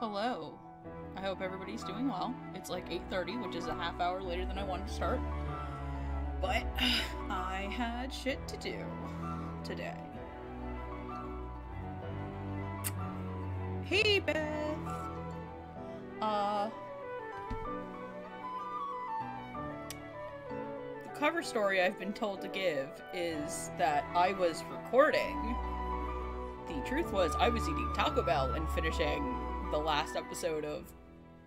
Hello. I hope everybody's doing well. It's like 8.30, which is a half hour later than I wanted to start. But I had shit to do today. Hey, Beth! Uh... The cover story I've been told to give is that I was recording. The truth was, I was eating Taco Bell and finishing the last episode of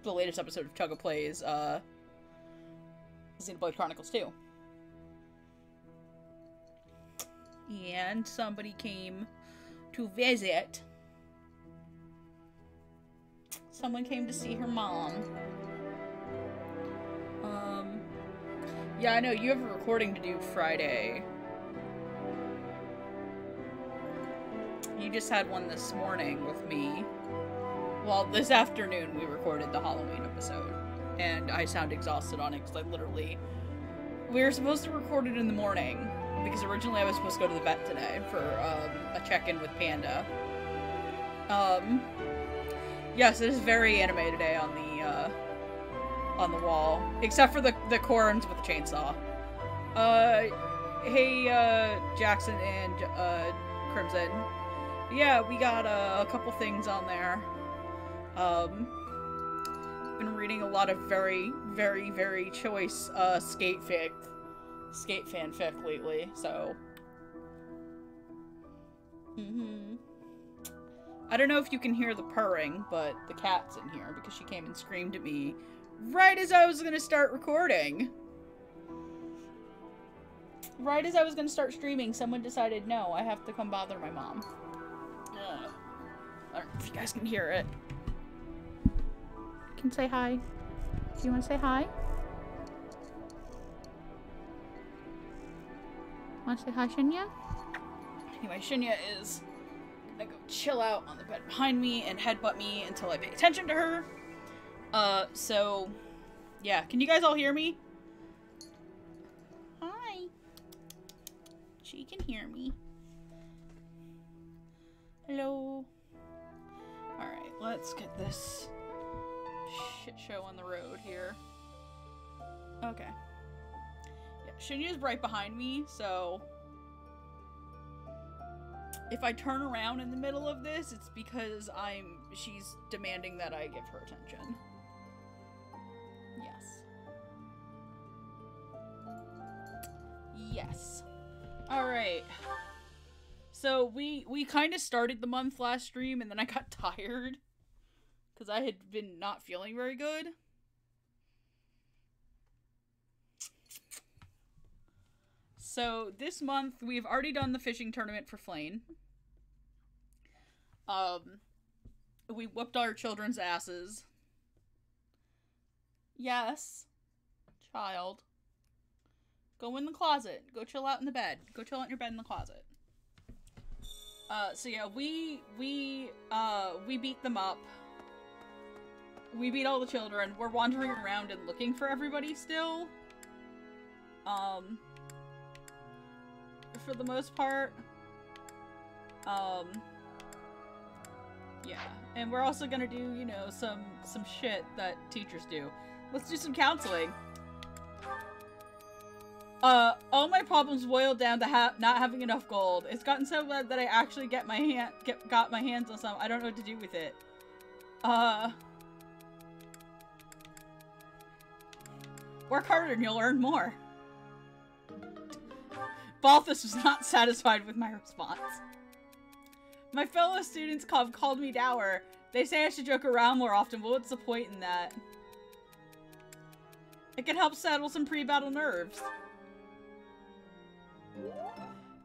the latest episode of Chugga Plays, uh, Xenoblade Chronicles 2. And somebody came to visit. Someone came to see her mom. Um, yeah, I know you have a recording to do Friday. You just had one this morning with me. Well, this afternoon we recorded the Halloween episode, and I sound exhausted on it because I literally. We were supposed to record it in the morning because originally I was supposed to go to the vet today for um, a check in with Panda. Um, yes, it is very anime today on the uh, on the wall, except for the the corns with the chainsaw. Uh, hey, uh, Jackson and uh, Crimson. Yeah, we got uh, a couple things on there. Um, been reading a lot of very, very, very choice uh, skate fic, skate fanfic lately. So, hmm I don't know if you can hear the purring, but the cat's in here because she came and screamed at me right as I was gonna start recording. Right as I was gonna start streaming, someone decided, no, I have to come bother my mom. Ugh. I don't know if you guys can hear it. You can say hi. Do you want to say hi? Want to say hi, Shinya? Anyway, Shinya is gonna go chill out on the bed behind me and headbutt me until I pay attention to her. Uh, so, yeah. Can you guys all hear me? Hi. She can hear me. Hello. Alright, let's get this shit show on the road here. Okay. Yeah, Shinya's right behind me, so if I turn around in the middle of this, it's because I'm she's demanding that I give her attention. Yes. Yes. All right. So we we kind of started the month last stream and then I got tired cuz I had been not feeling very good. So this month we've already done the fishing tournament for Flayn. Um we whooped our children's asses. Yes. Child. Go in the closet. Go chill out in the bed. Go chill out in your bed in the closet. Uh, so yeah, we, we, uh, we beat them up. We beat all the children. We're wandering around and looking for everybody still. Um, for the most part. Um, yeah. And we're also gonna do, you know, some, some shit that teachers do. Let's do some counseling. Uh, all my problems boil down to ha not having enough gold. It's gotten so bad that I actually get my hand get got my hands on some. I don't know what to do with it. Uh, work harder and you'll earn more. Balthus was not satisfied with my response. My fellow students have called me dour. They say I should joke around more often, but what's the point in that? It can help settle some pre-battle nerves.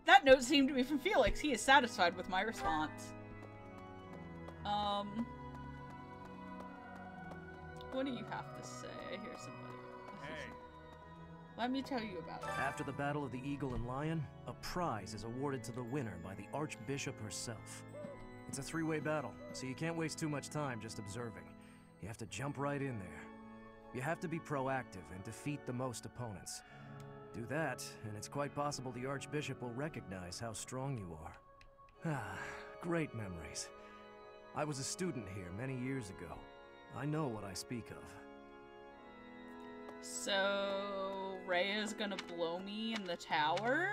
That note seemed to be from Felix. He is satisfied with my response. Um... What do you have to say? Let me tell you about it. After the Battle of the Eagle and Lion, a prize is awarded to the winner by the Archbishop herself. It's a three-way battle, so you can't waste too much time just observing. You have to jump right in there. You have to be proactive and defeat the most opponents. Do that, and it's quite possible the Archbishop will recognize how strong you are. Ah, great memories. I was a student here many years ago. I know what I speak of. So Rhea's gonna blow me in the tower?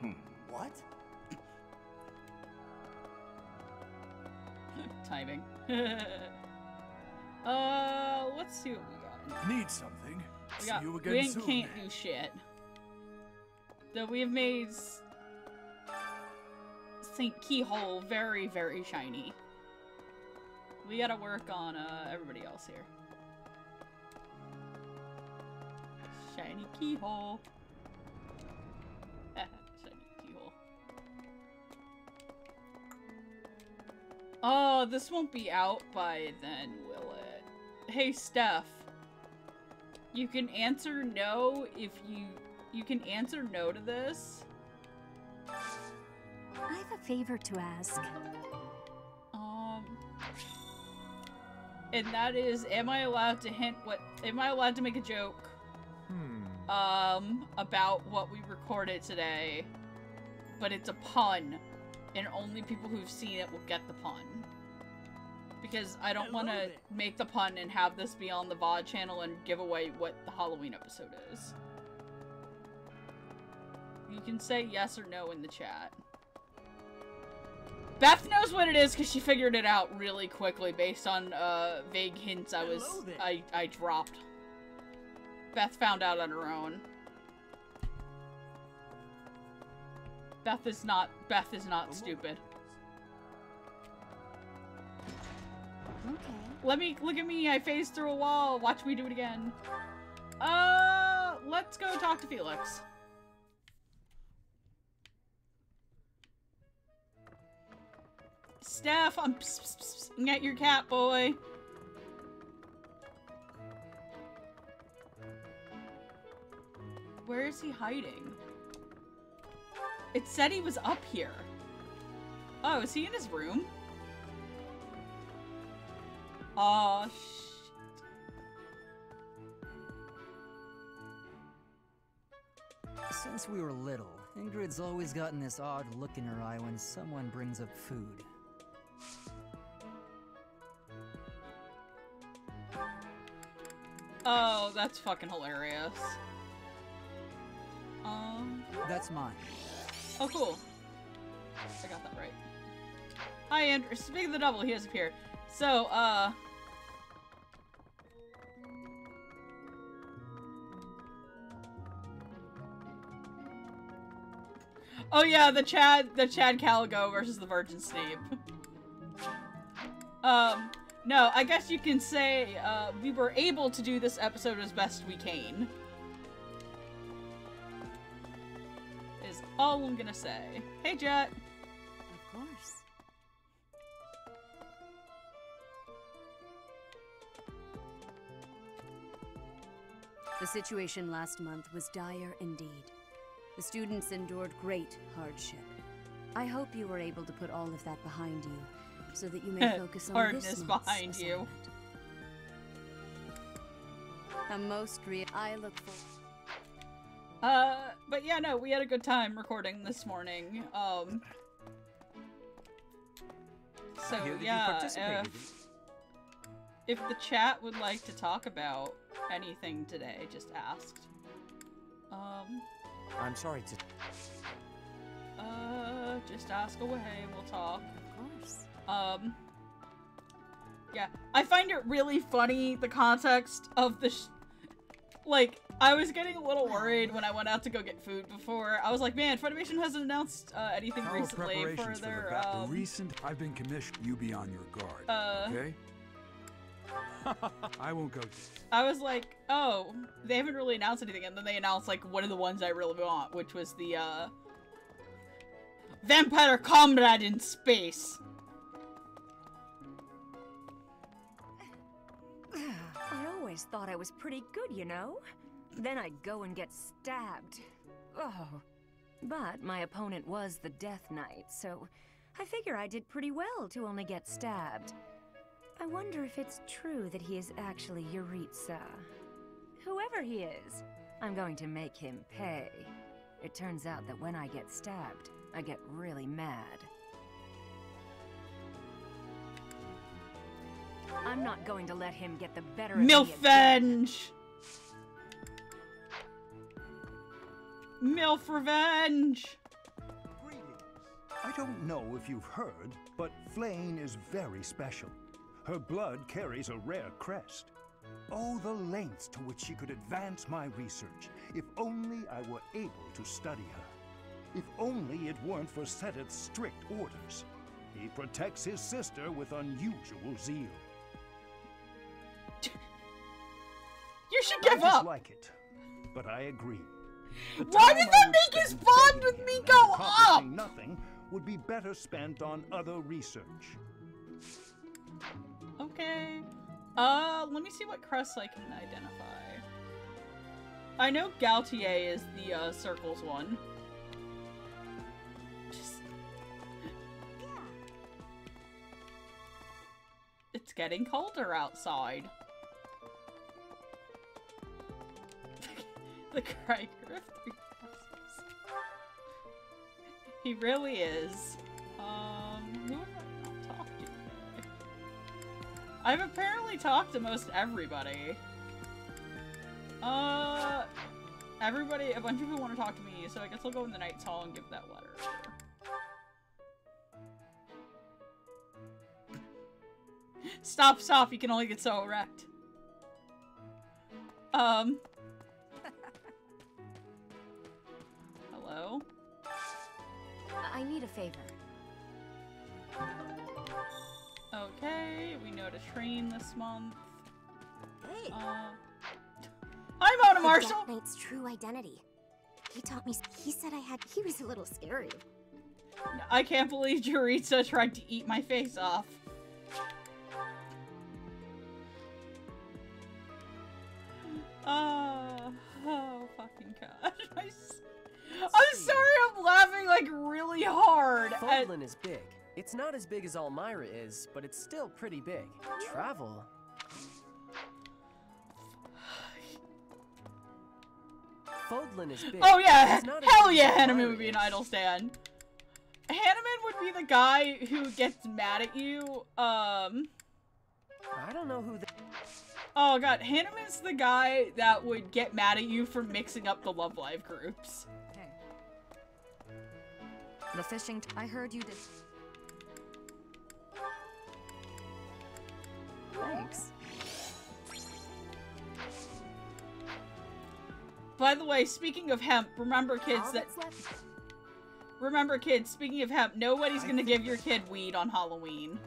Hmm. What? Timing. uh, let's see what we got. Need something? We See you again ain't soon. can't do shit. Though we have made Saint Keyhole very, very shiny. We gotta work on uh, everybody else here. Shiny keyhole. shiny keyhole. Oh, this won't be out by then, will it? Hey, Steph. You can answer no if you you can answer no to this. I have a favor to ask. Um and that is am I allowed to hint what am I allowed to make a joke. Um about what we recorded today? But it's a pun and only people who've seen it will get the pun. Because I don't want to make the pun and have this be on the VOD channel and give away what the Halloween episode is. You can say yes or no in the chat. Beth knows what it is because she figured it out really quickly based on uh, vague hints I was I, I dropped. Beth found out on her own. Beth is not Beth is not stupid. Okay. Let me look at me. I phased through a wall. Watch me do it again. Uh, let's go talk to Felix. Steph, I'm pss, pss, pss, pss, at your cat boy. Where is he hiding? It said he was up here. Oh, is he in his room? Oh, sh- Since we were little, Ingrid's always gotten this odd look in her eye when someone brings up food. Oh, that's fucking hilarious. That's mine. Oh, cool. I got that right. Hi, Andrew. Speaking of the double, he has appeared. So, uh. Oh yeah, the Chad, the Chad Caligo versus the Virgin Snape. um, no, I guess you can say uh, we were able to do this episode as best we can. All I'm gonna say. Hey, Jet. Of course. The situation last month was dire indeed. The students endured great hardship. I hope you were able to put all of that behind you, so that you may focus on Hardness this month's behind you. assignment. A most real. I look for. Uh, but yeah, no, we had a good time recording this morning. Um. So I hear that you yeah, participated. if, if the chat would like to talk about anything today, just asked. Um, I'm sorry to. uh, just ask away. We'll talk. Of course. Um, yeah, I find it really funny the context of the. Sh- like, I was getting a little worried when I went out to go get food before. I was like, man, Funimation hasn't announced uh, anything Our recently for preparations for the um, recent. I've been commissioned. You be on your guard. uh, okay. I won't go. I was like, oh, they haven't really announced anything, and then they announced like one of the ones I really want, which was the uh, Vampire Comrade in Space. Always thought I was pretty good, you know? Then I'd go and get stabbed. Oh. But my opponent was the Death Knight, so I figure I did pretty well to only get stabbed. I wonder if it's true that he is actually Jeritza. Whoever he is, I'm going to make him pay. It turns out that when I get stabbed, I get really mad. I'm not going to let him get the better of me again. Milfenge! Milf revenge! Greetings. I don't know if you've heard, but Flayn is very special. Her blood carries a rare crest. Oh, the lengths to which she could advance my research, if only I were able to study her. If only it weren't for Seteth's strict orders. He protects his sister with unusual zeal. You should I give up! dislike it, but I agree. The Why did I that make his bond with me go up? Nothing would be better spent on other research. Okay. Uh, let me see what crest I can identify. I know Gautier is the, uh, circles one. Just... It's getting colder outside. the Krieger of three classes. He really is. Um, who have I not talked to today? I've apparently talked to most everybody. Uh, everybody, a bunch of people want to talk to me, so I guess I'll go in the Knight's Hall and give that letter. Stop, stop, you can only get so erect. Um. I need a favor. Okay, we know to train this month. Hey. Uh, hi, Mona The Marshall! Death Knight's true identity. He taught me. He said I had. He was a little scary. I can't believe Jeritza tried to eat my face off. Oh, oh fucking god. I'm sorry I'm laughing like really hard. Fodlan is big. It's not as big as Almyra is, but it's still pretty big. Travel. Fodlan is big. Oh yeah, It's not as hell yeah, Hanneman would be an idol stand. Hanneman would be the guy who gets mad at you. Um, I don't know who the oh god, Hanneman's the guy that would get mad at you for mixing up the Love Live groups. Hey. The fishing. T- I heard you did. Thanks. By the way, speaking of hemp, remember kids that that's remember kids, speaking of hemp, nobody's gonna give your kid weed on Halloween.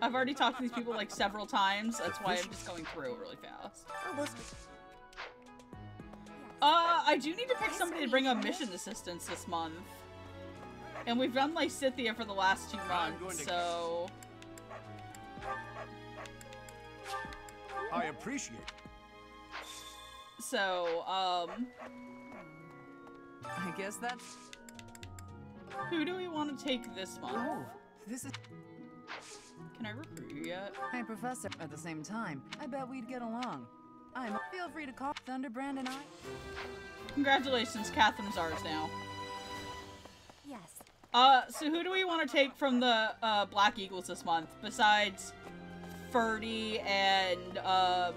I've already talked to these people like several times, that's why I'm just going through it really fast. Oh, Uh, I do need to pick somebody to bring on mission assistance this month. And we've done Lysithea for the last two months, so... I appreciate it. So, um... I guess that's. Who do we want to take this month? Oh, this is. Can I recruit you yet? Hey, Professor. At the same time, I bet we'd get along. I'm. Feel free to call Thunderbrand and I. Congratulations, Catherine's ours now. Yes. Uh, so who do we want to take from the uh, Black Eagles this month besides Ferdy and um,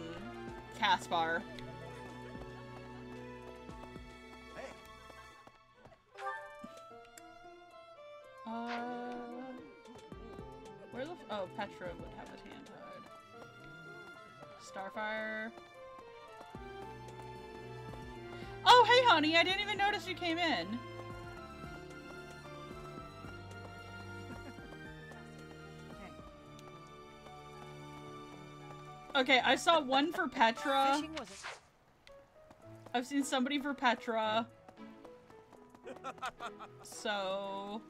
Caspar? Uh, where the f- oh Petra would have his hand tied. Starfire. Oh hey honey, I didn't even notice you came in. Okay, I saw one for Petra. I've seen somebody for Petra. So.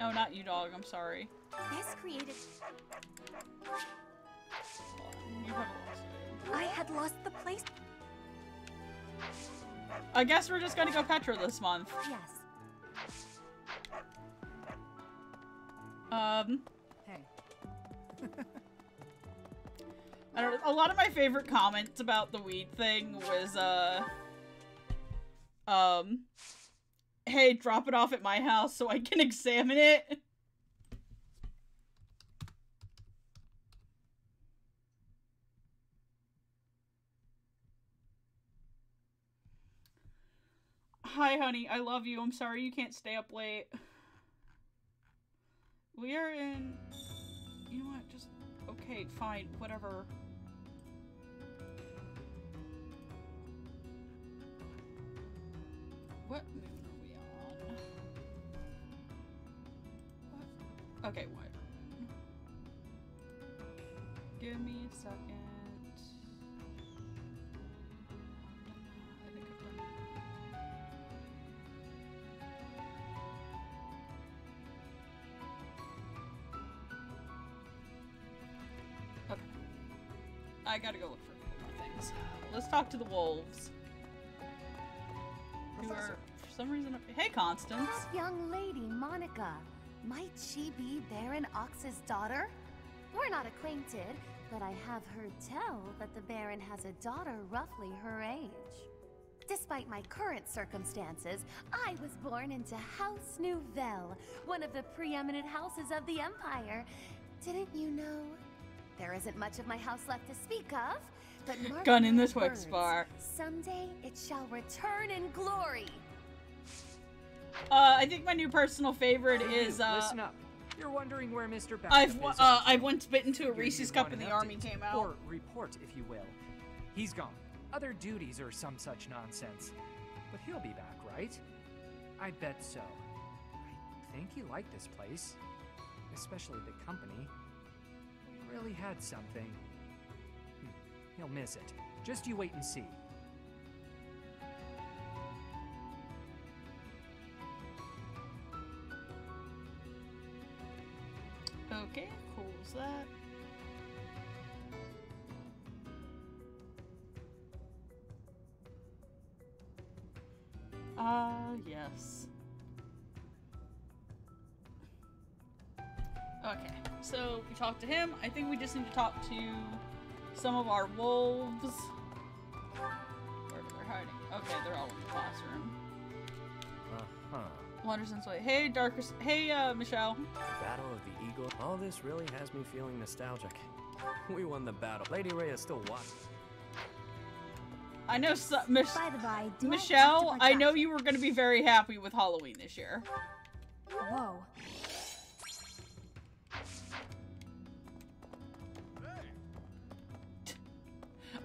No, not you, dog. I'm sorry. You a last name. I had lost the place. I guess we're just gonna go Petra this month. Yes. Um, Hey. I don't. A lot of my favorite comments about the weed thing was, uh, um, hey, drop it off at my house so I can examine it. Hi, honey. I love you. I'm sorry you can't stay up late. We are in. You know what? Just. Okay, fine. Whatever. What moon are we on? What? Okay, what? Give me a second. I gotta go look for a couple more things. Let's talk to the wolves. Who are, for some reason, Hey, Constance. That young lady, Monica. Might she be Baron Ochs's daughter? We're not acquainted, but I have heard tell that the Baron has a daughter roughly her age. Despite my current circumstances, I was born into House Nouvelle, one of the preeminent houses of the Empire. Didn't you know? There isn't much of my house left to speak of, but mark Gun in my the Twix words, bar. Someday it shall return in glory. Uh, I think my new personal favorite Hey, is uh. listen up. You're wondering where Mr. Backup I've is, uh, I you? once bit into a Figured Reese's cup want and the army update. came out. Or report, if you will. He's gone. Other duties or some such nonsense. But he'll be back, right? I bet so. I think he liked this place. Especially the company. Really had something. He'll miss it. Just you wait and see. Okay, cool as that. Ah, yes. Okay, so we talked to him. I think we just need to talk to some of our wolves. Where they're hiding. Okay, they're all in the classroom. Uh-huh. Wanderson's way. Hey, Darkest. Hey, uh, Michelle. Battle of the Eagle. All this really has me feeling nostalgic. We won the battle. Lady Rhea is still watching. I know, so, Mich- By the by, do I Michelle. to I know you were going to be very happy with Halloween this year. Whoa.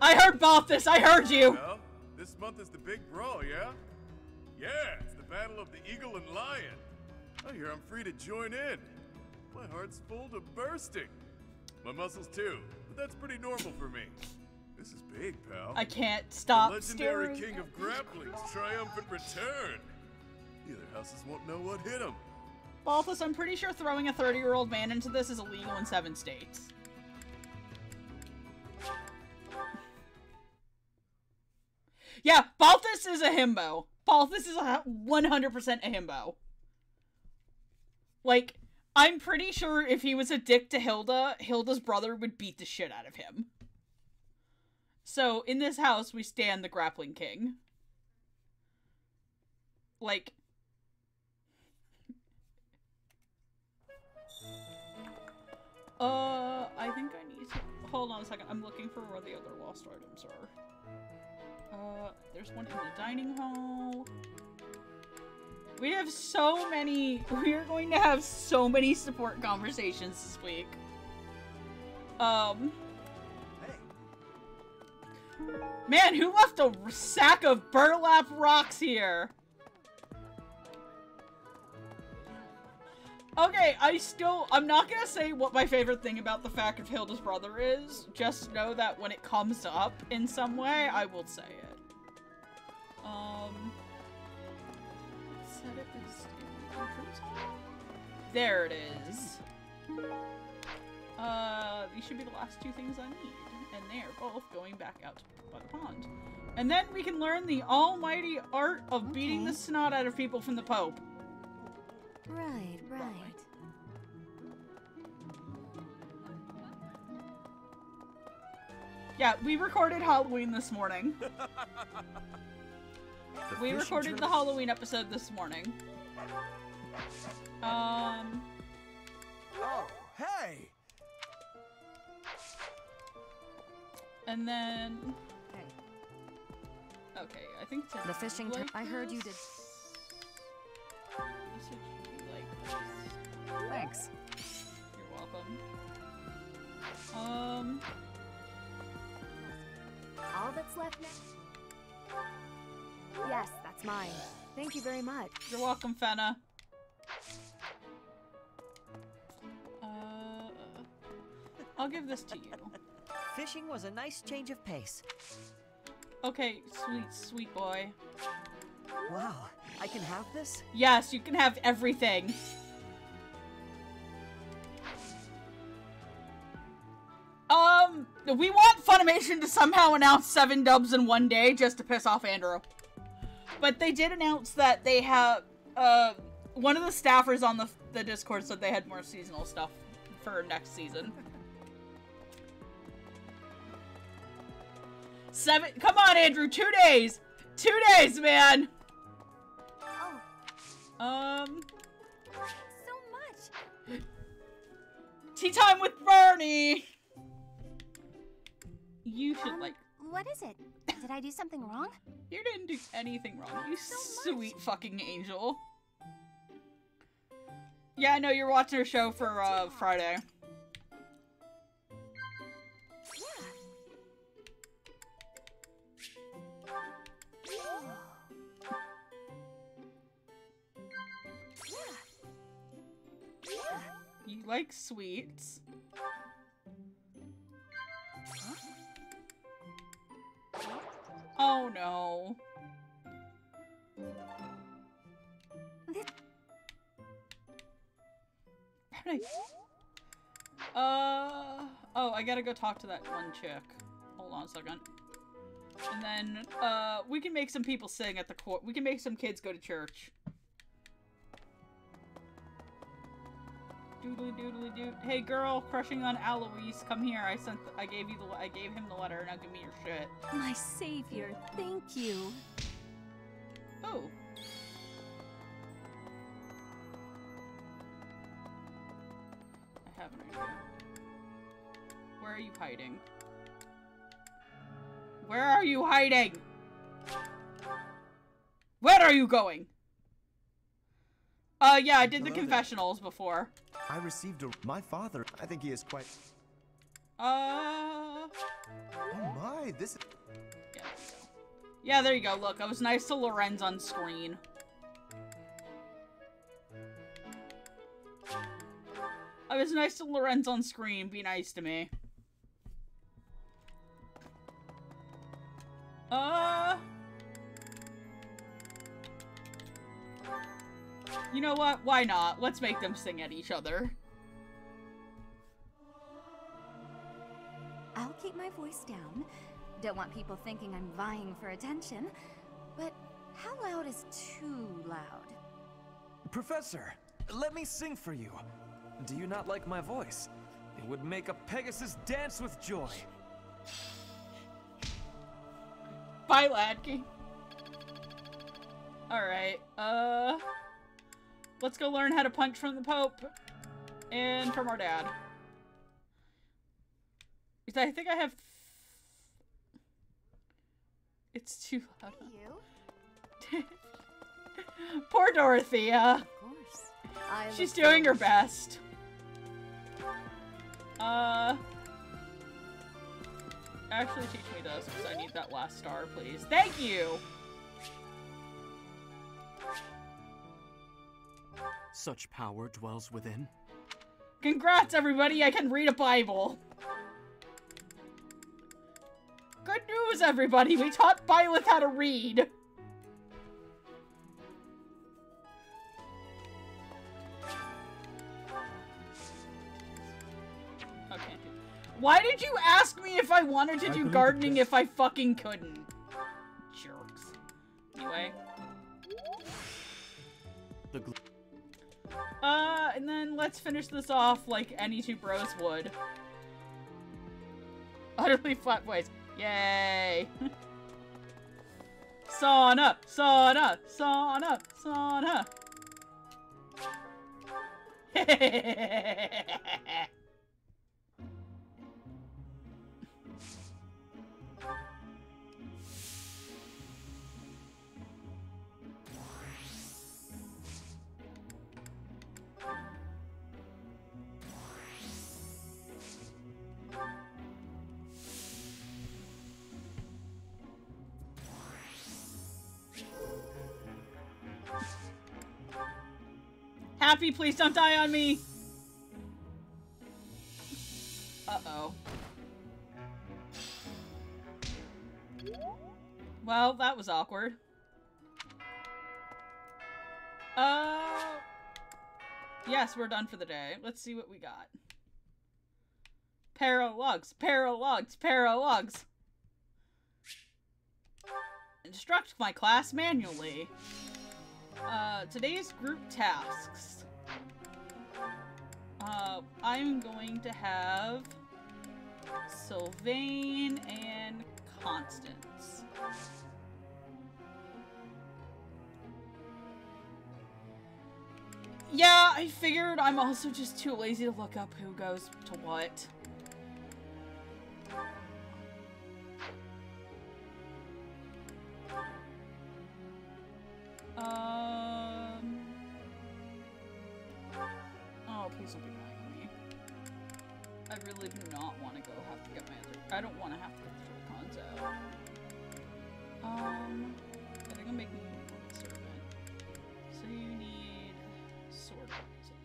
I heard Balthus. I heard you. Well, this month is the big brawl, yeah? Yeah, it's the battle of the eagle and lion. I hear I'm free to join in. My heart's full to bursting. My muscles too, but that's pretty normal for me. This is big, pal. I can't stop The legendary king of grappling's triumphant return. The other houses won't know what hit him. Balthus, I'm pretty sure throwing a 30 year old man into this is illegal in seven states. Yeah, Balthus is a himbo. Balthus is a 100% a himbo. Like, I'm pretty sure if he was a dick to Hilda, Hilda's brother would beat the shit out of him. So, in this house, we stand the grappling king. Like, Uh, I think I need to. Hold on a second. I'm looking for where the other lost items are. Uh, there's one in the dining hall. We have so many. We are going to have so many support conversations this week. Um. Man, who left a sack of burlap rocks here? Okay, I still, I'm not gonna say what my favorite thing about the fact of Hilda's brother is. Just know that when it comes up in some way, I will say it. Um, set it as entrance hall? There it is. Uh, these should be the last two things I need, and they are both going back out by the pond. And then we can learn the almighty art of beating the snot out of people from the Pope. Right, right. Yeah, we recorded Halloween this morning. The we fishing recorded the Halloween episode this morning. Um, Oh, hey! and then Okay, I think The fishing like I heard you did. this. Message you like this. Thanks. You're welcome. Um, All that's left now. Yes, that's mine. Thank you very much. you're welcome, Fenna. Uh, I'll give this to you. Fishing was a nice change of pace. Okay, sweet, sweet boy. Wow, I can have this? Yes, you can have everything. Um, we want Funimation to somehow announce seven dubs in one day just to piss off Andrew. But they did announce that they have, uh, one of the staffers on the, the Discord said they had more seasonal stuff for next season. Seven, come on, Andrew, two days! Two days, man! Um, So much. tea time with Bernie! You should, Um, like, What is it? Did I do something wrong? You didn't do anything wrong, you sweet fucking angel. Yeah, I know you're watching her show for uh Friday. You like sweets. Oh no. Bernie. Uh oh, I gotta go talk to that one chick. Hold on a second. And then uh we can make some people sing at the court. We can make some kids go to church. Doodly doodly doo. Hey girl, crushing on Alois, come here. I sent. I gave you the. I gave him the letter. Now give me your shit. My savior, thank you. Oh. I have an idea. Where are you hiding? Where are you hiding? Where are you going? Uh, yeah, I did the Hello there. confessionals before. I received a. My father. I think he is quite. Uh. Oh my! This. Is. Yeah, there you go. Look, I was nice to Lorenz on screen. I was nice to Lorenz on screen. Be nice to me. Uh. You know what? Why not? Let's make them sing at each other. I'll keep my voice down. Don't want people thinking I'm vying for attention. But how loud is too loud? Professor, let me sing for you. Do you not like my voice? It would make a Pegasus dance with joy. Bye, Ladkey. Alright, uh... Let's go learn how to punch from the Pope. And from our dad. I think I have... It's too loud. Poor Dorothea. Of course. I She's doing her best. Uh... Actually, teach me this, because I need that last star, please. Thank you! Such power dwells within. Congrats, everybody! I can read a Bible! Good news, everybody! We taught Byleth how to read! Okay. Why did you ask me if I wanted to I do gardening if I fucking couldn't? Jerks. Anyway. The Uh, and then let's finish this off like any two bros would. Utterly flat voice. Yay! sauna! Sauna! Sauna! Sauna! Hapi, please don't die on me! Uh-oh. Well, that was awkward. Uh... Yes, we're done for the day. Let's see what we got. Paralogs, paralogs, paralogs. Instruct my class manually. Uh, today's group tasks. Uh, I'm going to have Sylvain and Constance. Yeah, I figured I'm also just too lazy to look up who goes to what. Um. Oh, please don't be mad at me. I really do not want to go have to get my other. I don't want to have to get the full cons out. Um. I think I'm making you a servant. So you need sword poison.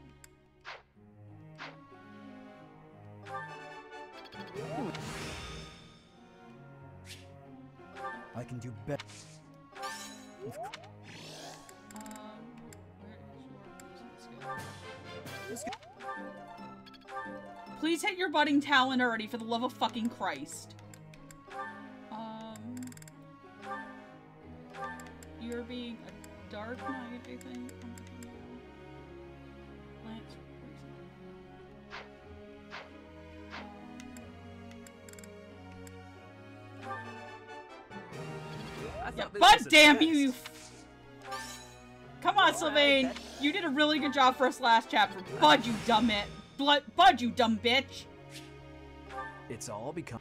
I can do better. Please hit your budding talent already, for the love of fucking Christ. Um, you're being a dark knight, I think. I'm thinking you. Lance Yeah, but damn you! you Come on, Sylvain! You did a really good job for us last chapter. Bud, you dumb it! Blood, Bud, you dumb bitch! It's all become.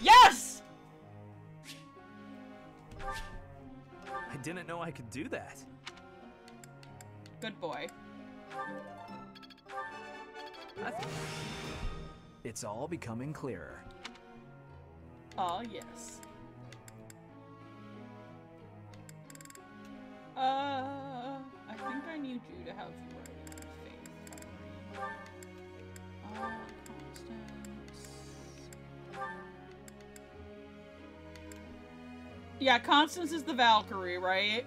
Yes! I didn't know I could do that. Good boy. It's all becoming clearer. Oh, yes. Uh, I think I need you to have Yeah, Constance is the Valkyrie, right?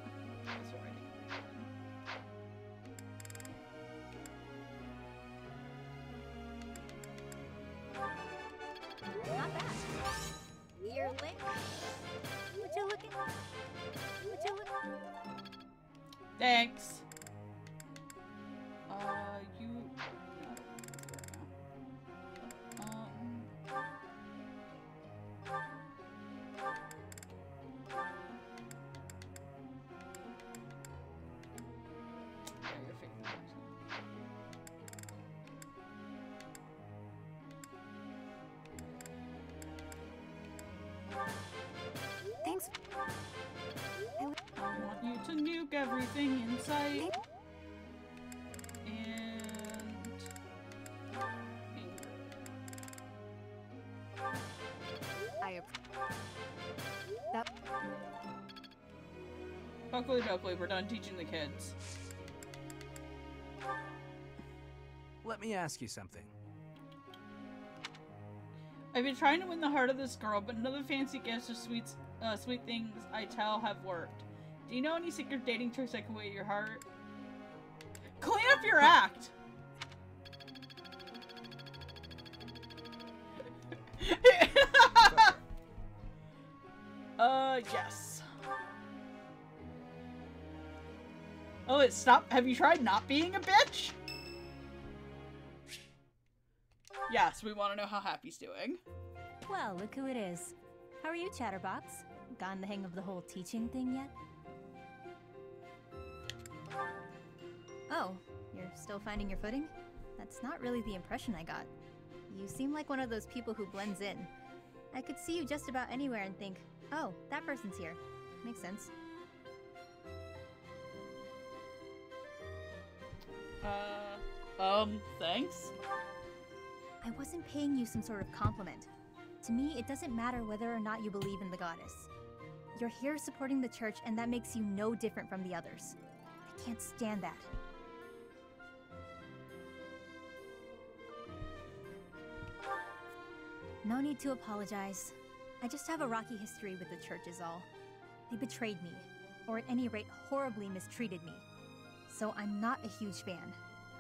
We're done teaching the kids. Let me ask you something. I've been trying to win the heart of this girl, but none of the fancy gifts or sweet, uh, sweet things I tell have worked. Do you know any secret dating tricks that can win your heart? Clean up your act! uh, yes. Stopped. Have you tried not being a bitch? Yes, we want to know how Hapi's doing. Well, look who it is. How are you, Chatterbox? Gotten the hang of the whole teaching thing yet? Oh, you're still finding your footing? That's not really the impression I got. You seem like one of those people who blends in. I could see you just about anywhere and think, oh, that person's here. Makes sense. Uh, um, thanks? I wasn't paying you some sort of compliment. To me, it doesn't matter whether or not you believe in the goddess. You're here supporting the church, and that makes you no different from the others. I can't stand that. No need to apologize. I just have a rocky history with the church, is all. They betrayed me, or at any rate, horribly mistreated me. So I'm not a huge fan,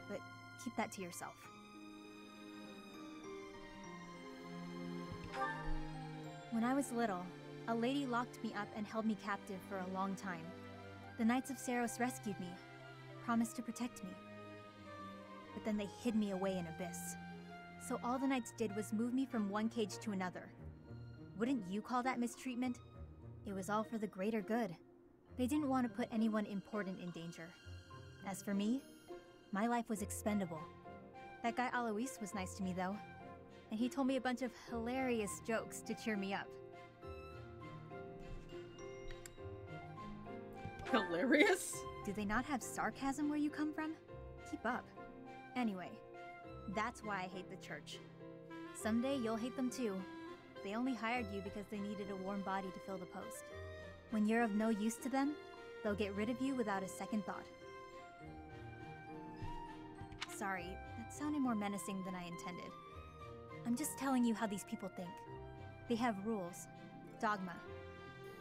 but keep that to yourself. When I was little, a lady locked me up and held me captive for a long time. The Knights of Seiros rescued me, promised to protect me. But then they hid me away in Abyss. So all the Knights did was move me from one cage to another. Wouldn't you call that mistreatment? It was all for the greater good. They didn't want to put anyone important in danger. As for me, my life was expendable. That guy Alois was nice to me, though. And he told me a bunch of hilarious jokes to cheer me up. Hilarious? Do they not have sarcasm where you come from? Keep up. Anyway, that's why I hate the church. Someday you'll hate them too. They only hired you because they needed a warm body to fill the post. When you're of no use to them, they'll get rid of you without a second thought. Sorry, that sounded more menacing than I intended. I'm just telling you how these people think. They have rules, dogma.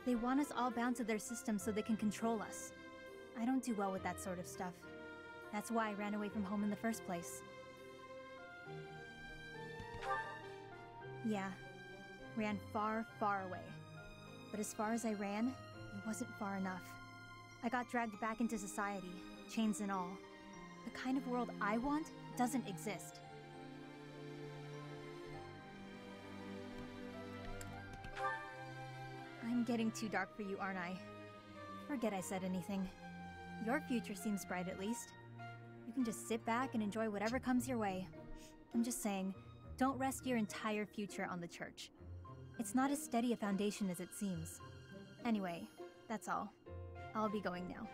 They want us all bound to their system so they can control us. I don't do well with that sort of stuff. That's why I ran away from home in the first place. Yeah, ran far, far away. But as far as I ran, it wasn't far enough. I got dragged back into society, chains and all. The kind of world I want doesn't exist. I'm getting too dark for you, aren't I? Forget I said anything. Your future seems bright at least. You can just sit back and enjoy whatever comes your way. I'm just saying, don't rest your entire future on the church. It's not as steady a foundation as it seems. Anyway, that's all. I'll be going now.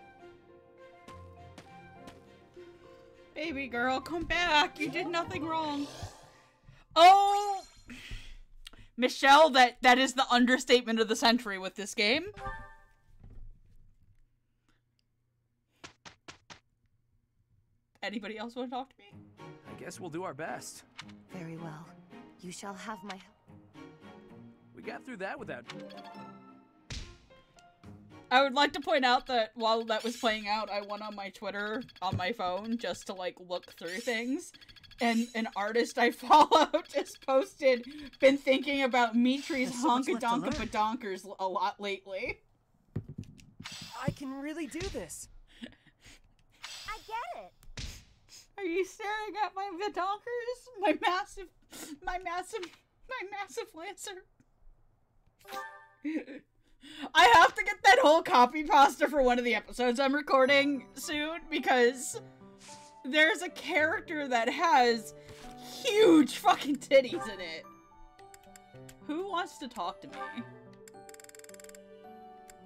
Baby girl, come back. You did nothing wrong. Oh, Michelle, that that is the understatement of the century with this game. Anybody else want to talk to me? I guess we'll do our best. Very well. You shall have my help. We got through that without. I would like to point out that while that was playing out, I went on my Twitter on my phone just to like look through things. And an artist I follow just posted, been thinking about Mitri's There's so much honka donka learn. badonkers a lot lately. I can really do this. I get it. Are you staring at my badonkers? My massive, my massive, my massive lancer. I have to get that whole copy pasta for one of the episodes I'm recording soon because there's a character that has huge fucking titties in it. Who wants to talk to me?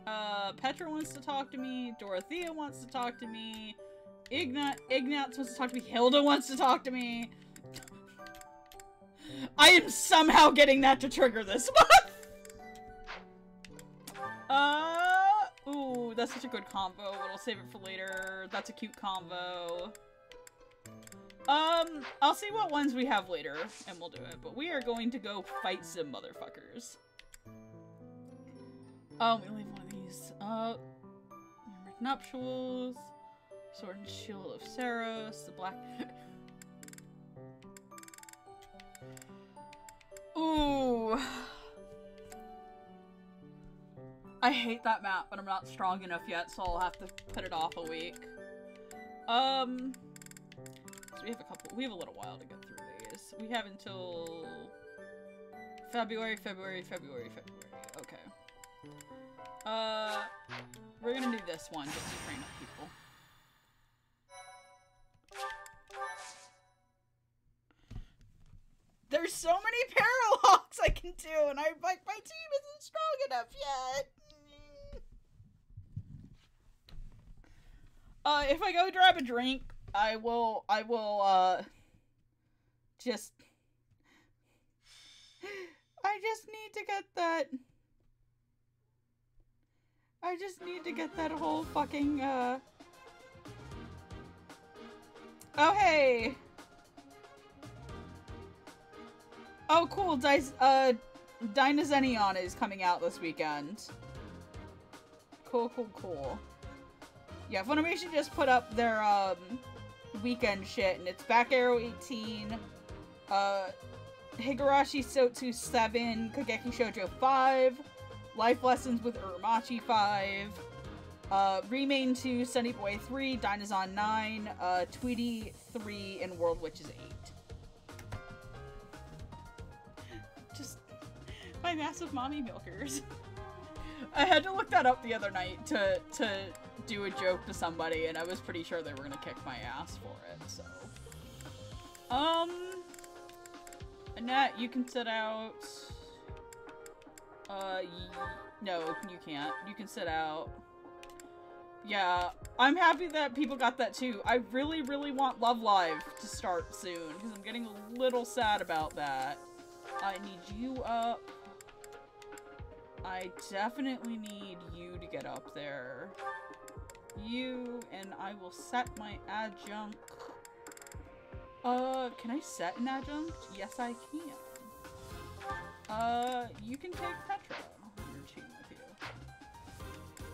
Uh, Petra wants to talk to me. Dorothea wants to talk to me. Ignat Ignatz wants to talk to me. Hilda wants to talk to me. I am somehow getting that to trigger this. Uh, ooh, that's such a good combo, but I'll save it for later. That's a cute combo. Um, I'll see what ones we have later, and we'll do it. But we are going to go fight some motherfuckers. Oh, we leave one of these. Uh, Nuptials, Sword and Shield of Seiros, the Black... Ooh. I hate that map, but I'm not strong enough yet, so I'll have to put it off a week. Um, so we have a couple, we have a little while to get through these. We have until February, February, February, February. Okay. Uh, we're gonna do this one just to train up people. There's so many paralogues I can do, and I like my team isn't strong enough yet. Uh, if I go grab a drink, I will. I will. Uh, just. I just need to get that. I just need to get that whole fucking, uh... Oh, hey! Oh, cool. Dice, uh, Dynazenon is coming out this weekend. Cool, cool, cool. Yeah, Funimation just put up their, um, weekend shit, and it's Back Arrow 18, uh, Higurashi Sotsu 7, Kageki Shoujo 5, Life Lessons with Uramichi 5, uh, Remain 2, Sonny Boy 3, Dynazon 9, uh, Tweety 3, and World Witches 8. Just my massive mommy milkers. I had to look that up the other night to to do a joke to somebody, and I was pretty sure they were gonna kick my ass for it. So, um, Annette, you can sit out. Uh, no, you can't. You can sit out. Yeah, I'm happy that people got that too. I really, really want Love Live to start soon because I'm getting a little sad about that. I need you up. I definitely need you to get up there. You, and I will set my adjunct. Uh, can I set an adjunct? Yes, I can. Uh, you can take Petra on your team with you.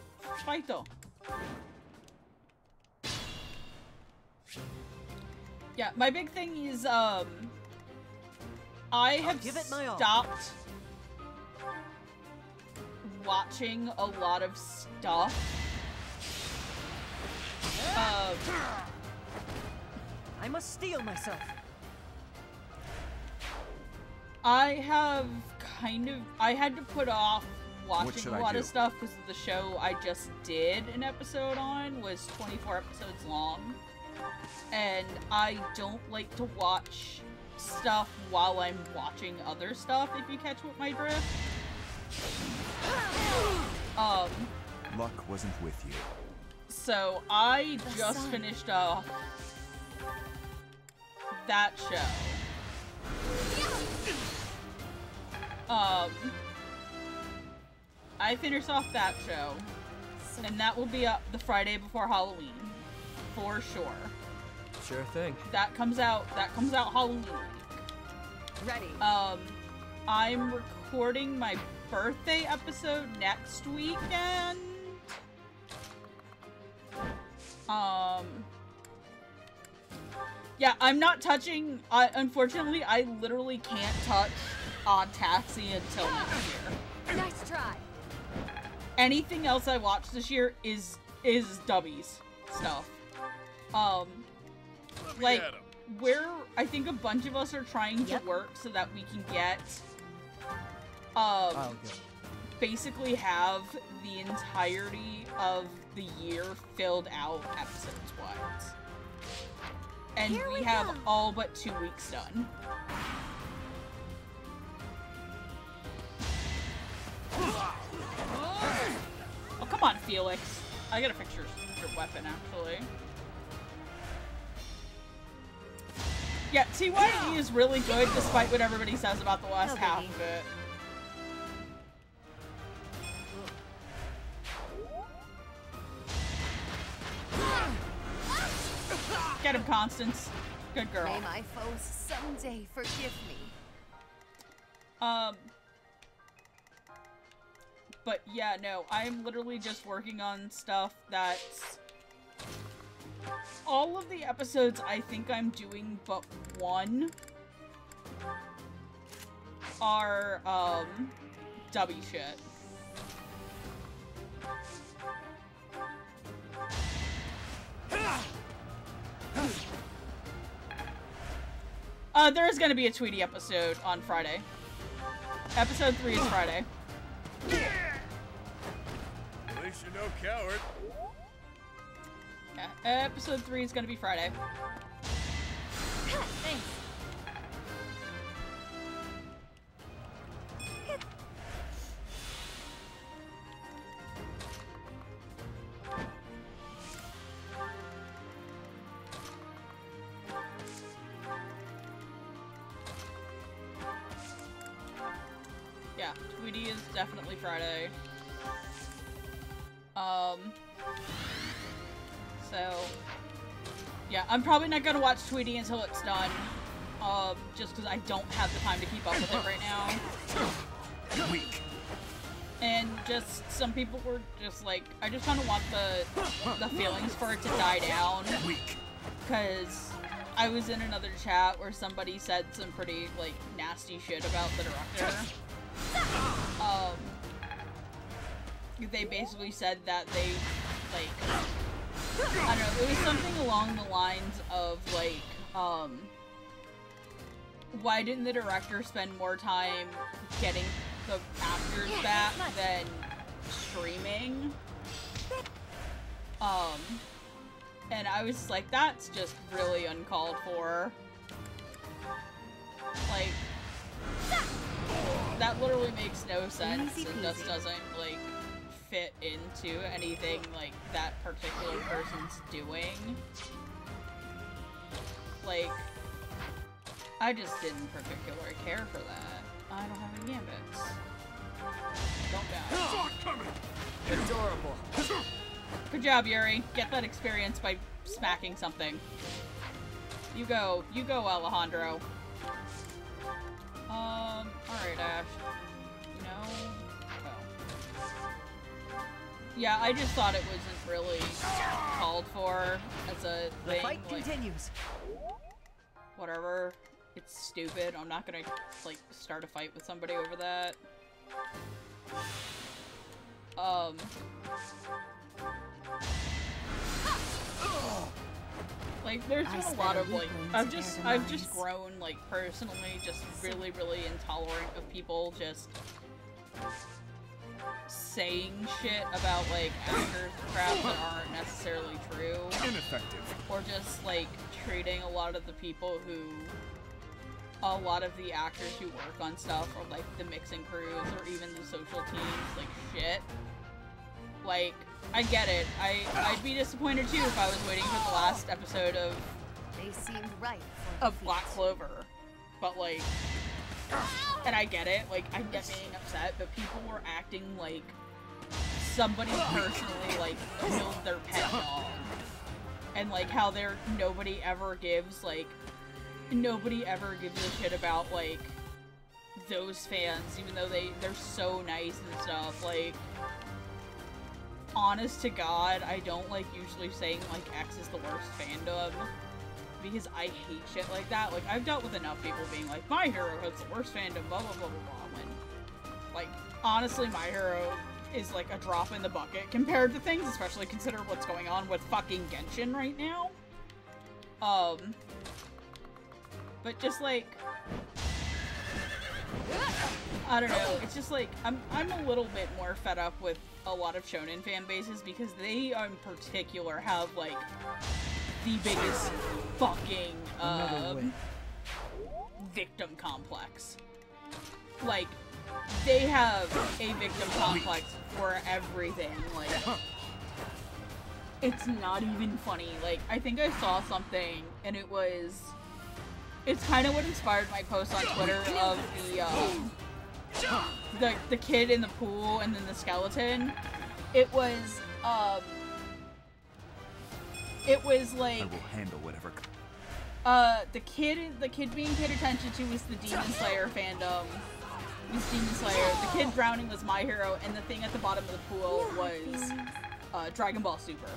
Fighto. Yeah, my big thing is, um, I have give it my all. stopped watching a lot of stuff. Um, I must steel myself. I have kind of I had to put off watching a lot of stuff because the show I just did an episode on was 24 episodes long. And I don't like to watch stuff while I'm watching other stuff if you catch what my drift. Um Luck wasn't with you. so I The just sun. finished off that show. Um, I finished off that show, and that will be up the Friday before Halloween, for sure. Sure thing. That comes out. That comes out Halloween. Ready. Um, I'm recording my birthday episode next weekend. Um. Yeah, I'm not touching. I unfortunately, I literally can't touch Odd Taxi until next year. Nice try. Anything else I watched this year is is Dubbies stuff. Um, like at 'em. where I think a bunch of us are trying to work so that we can get um Oh, good. basically have the entirety of the year filled out episodes wise. And Here we we have all but two weeks done. Oh, come on, Felix. I gotta fix your, your weapon, actually. Yeah, TYE is really good despite what everybody says about the last half of it. Get him, Constance. Good girl. May my foes someday forgive me. Um. But yeah, no, I'm literally just working on stuff that's. All of the episodes I think I'm doing but one are, um, dubby shit. Uh, there is gonna be a Tweety episode on Friday. Episode 3 is Friday. At least you're no coward. Yeah, episode 3 is gonna be Friday. Thanks. I'm probably not gonna watch Tweety until it's done. Um, just because I don't have the time to keep up with it right now. Weak. And just some people were just like, I just kind of want the the feelings for it to die down. Weak. Because I was in another chat where somebody said some pretty like nasty shit about the director. Um, they basically said that they like I don't know. It was something along the lines of like um. Why didn't the director spend more time getting the actors back than streaming? Um, and I was like, that's just really uncalled for. Like, that literally makes no sense and just doesn't, like, fit into anything, like, that particular person's doing. Like, I just didn't particularly care for that. I don't have any gambits. Don't die. Adorable. Good job, Yuri. Get that experience by smacking something. You go. You go, Alejandro. Um, alright, Ash. No. Yeah, I just thought it wasn't really called for as a The thing. fight like, continues. whatever. It's stupid. I'm not gonna, like, start a fight with somebody over that. Um. Like, there's been a lot of, like, I've just, I've just grown, like, personally, just really, really intolerant of people just saying shit about, like, actors crap that aren't necessarily true. Ineffective. Or just, like, treating a lot of the people who a lot of the actors who work on stuff or like the mixing crews or even the social teams like shit like i get it i i'd be disappointed too if i was waiting for the last episode of They seemed right for of black clover but like and i get it like i get being upset but people were acting like somebody personally like killed their pet dog. And like how there nobody ever gives like nobody ever gives a shit about like those fans even though they they're so nice and stuff like honest to god i don't like usually saying like x is the worst fandom because i hate shit like that. Like i've dealt with enough people being like my hero has the worst fandom blah blah blah blah blah when like honestly my hero is like a drop in the bucket compared to things especially consider what's going on with fucking genshin right now. Um but just like I don't know. It's just like I'm I'm a little bit more fed up with a lot of shonen fan bases because they in particular have like the biggest fucking um, victim complex. Like they have a victim complex for everything. Like it's not even funny. Like I think I saw something and it was it's kind of what inspired my post on Twitter of the um, the the kid in the pool and then the skeleton. It was um it was like I will handle whatever. uh the kid the kid being paid attention to was the Demon Slayer fandom. Was Demon Slayer. The kid drowning was my hero, and the thing at the bottom of the pool was uh, Dragon Ball Super.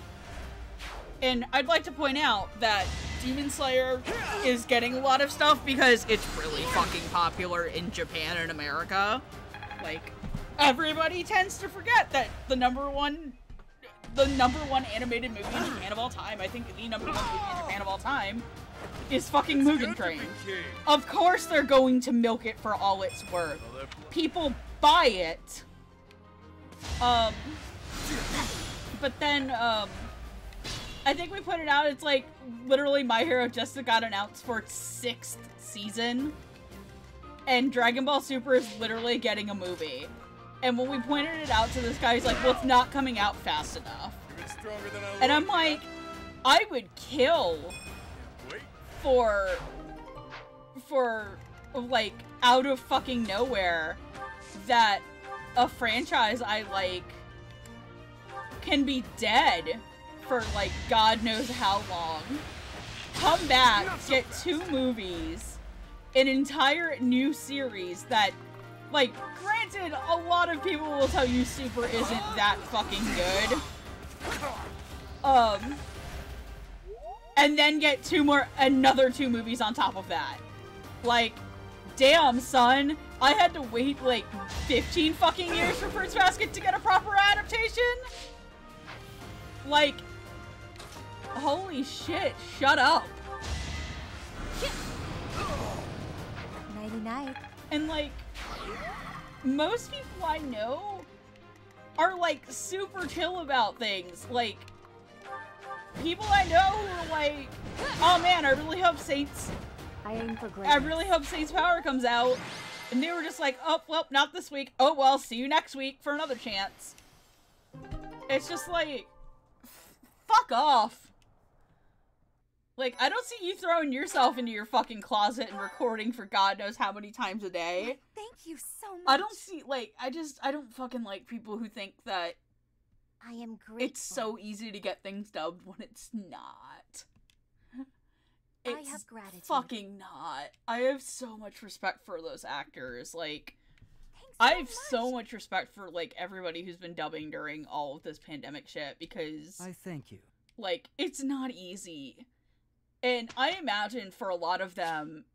And I'd like to point out that Demon Slayer is getting a lot of stuff because it's really fucking popular in Japan and America. Like, everybody tends to forget that the number one the number one animated movie in Japan of all time, I think the number one movie in Japan of all time, is fucking Mugen Train. Of course they're going to milk it for all it's worth. People buy it. Um but then um I think we put it out, it's like literally My Hero just got announced for its sixth season. And Dragon Ball Super is literally getting a movie. And when we pointed it out to this guy, he's like, well, it's not coming out fast enough. Stronger than I And I'm like, I would kill for for like out of fucking nowhere that a franchise I like can be dead for like God knows how long, come back, get two movies, an entire new series that, like, granted, a lot of people will tell you Super isn't that fucking good. Um, and then get two more, another two movies on top of that. Like, damn, son. I had to wait like 15 fucking years for Fruits Basket to get a proper adaptation? Like, holy shit, shut up. Nighty night. And like, most people I know are like super chill about things. Like, people I know who are like, oh man, I really hope Saints I aim for I really hope Saints Power comes out. And they were just like, oh, well, not this week. Oh, well, see you next week for another chance. It's just like, fuck off. Like, I don't see you throwing yourself into your fucking closet and recording for God knows how many times a day. Thank you so much. I don't see, like, I just, I don't fucking like people who think that I am grateful. it's so easy to get things dubbed when it's not. I It's have gratitude. fucking not. I have so much respect for those actors. Like, I have so much respect for like everybody who's been dubbing during all of this pandemic shit because I thank you. like it's not easy. And I imagine for a lot of them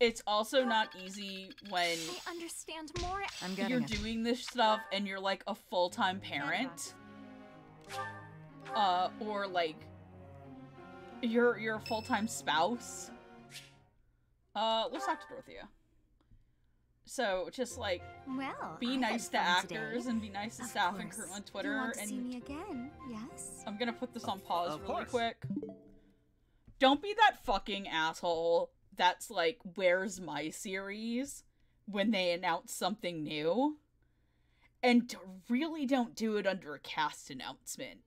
it's also not easy when I understand more. I'm getting you're it. doing this stuff and you're like a full-time parent uh or like you're you're a full-time spouse uh let's talk to dorothea so just like Well, be I nice to actors today. and be nice to Of staff and course. crew on You twitter want to see and me again? Yes. i'm gonna put this on pause Of really course. quick don't be that fucking asshole that's like where's my series when they announce something new and really don't do it under a cast announcement.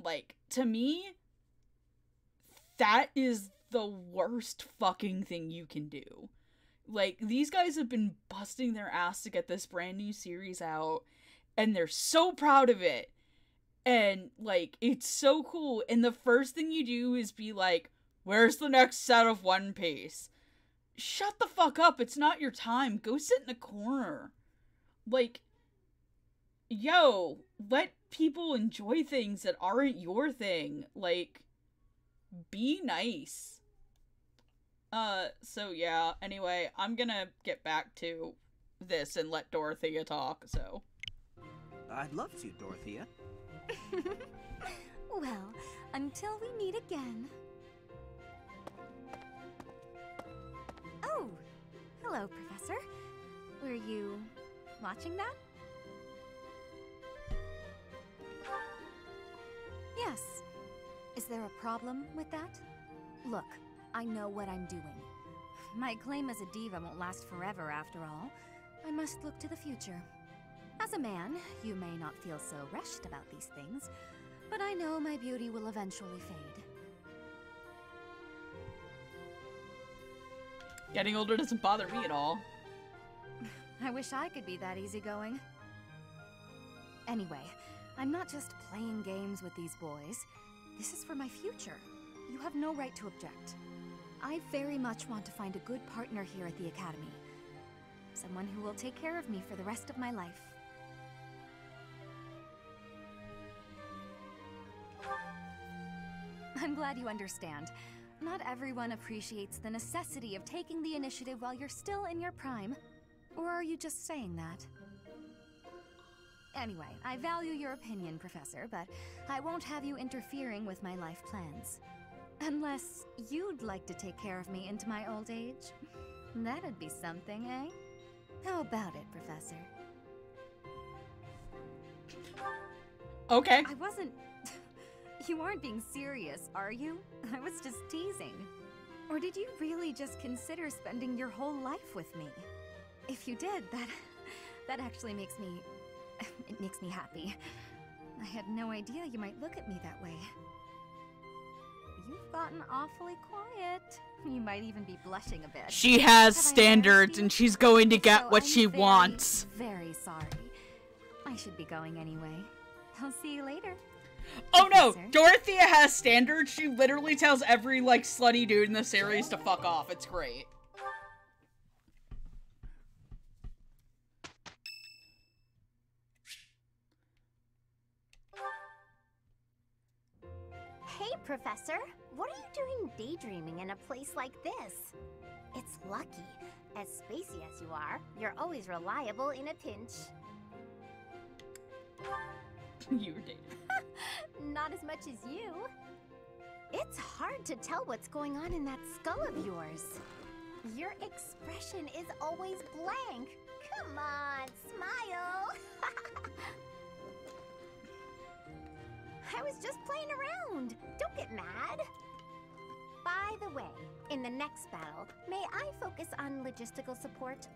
Like, to me, that is the worst fucking thing you can do. Like, these guys have been busting their ass to get this brand new series out, and they're so proud of it. And, like, it's so cool. And the first thing you do is be like, where's the next set of One Piece? Shut the fuck up. It's not your time. Go sit in a corner. Like, yo, let people enjoy things that aren't your thing. Like, be nice. Uh, so yeah, anyway, I'm gonna get back to this and let Dorothea talk, so. I'd love to, Dorothea. Well, until we meet again. Oh, hello, Professor. Were you watching that? Yes. Is there a problem with that? Look, I know what I'm doing. My claim as a diva won't last forever, after all. I must look to the future. As a man, you may not feel so rushed about these things, but I know my beauty will eventually fade. Getting older doesn't bother me at all. I wish I could be that easygoing. Anyway, I'm not just playing games with these boys. This is for my future. You have no right to object. I very much want to find a good partner here at the Academy. Someone who will take care of me for the rest of my life. I'm glad you understand. Not everyone appreciates the necessity of taking the initiative while you're still in your prime. Or are you just saying that? Anyway, I value your opinion, Professor, but I won't have you interfering with my life plans. Unless you'd like to take care of me into my old age. That'd be something, eh? How about it, Professor? Okay. I wasn't. You aren't being serious, are you? I was just teasing. Or did you really just consider spending your whole life with me? If you did, that. that actually makes me. it makes me happy. I had no idea you might look at me that way. You've gotten awfully quiet. You might even be blushing a bit. She has Have standards and she's going to get so, what I'm she very, wants. Very sorry. I should be going anyway. I'll see you later. Oh no, Professor. Dorothea has standards. She literally tells every like slutty dude in the series to fuck off. It's great. Hey, Professor. What are you doing daydreaming in a place like this? It's lucky. As spacey as you are, you're always reliable in a pinch. you were dating. Not as much as you. It's hard to tell what's going on in that skull of yours. Your expression is always blank. Come on, smile. I was just playing around. Don't get mad. By the way, in the next battle, may I focus on logistical support?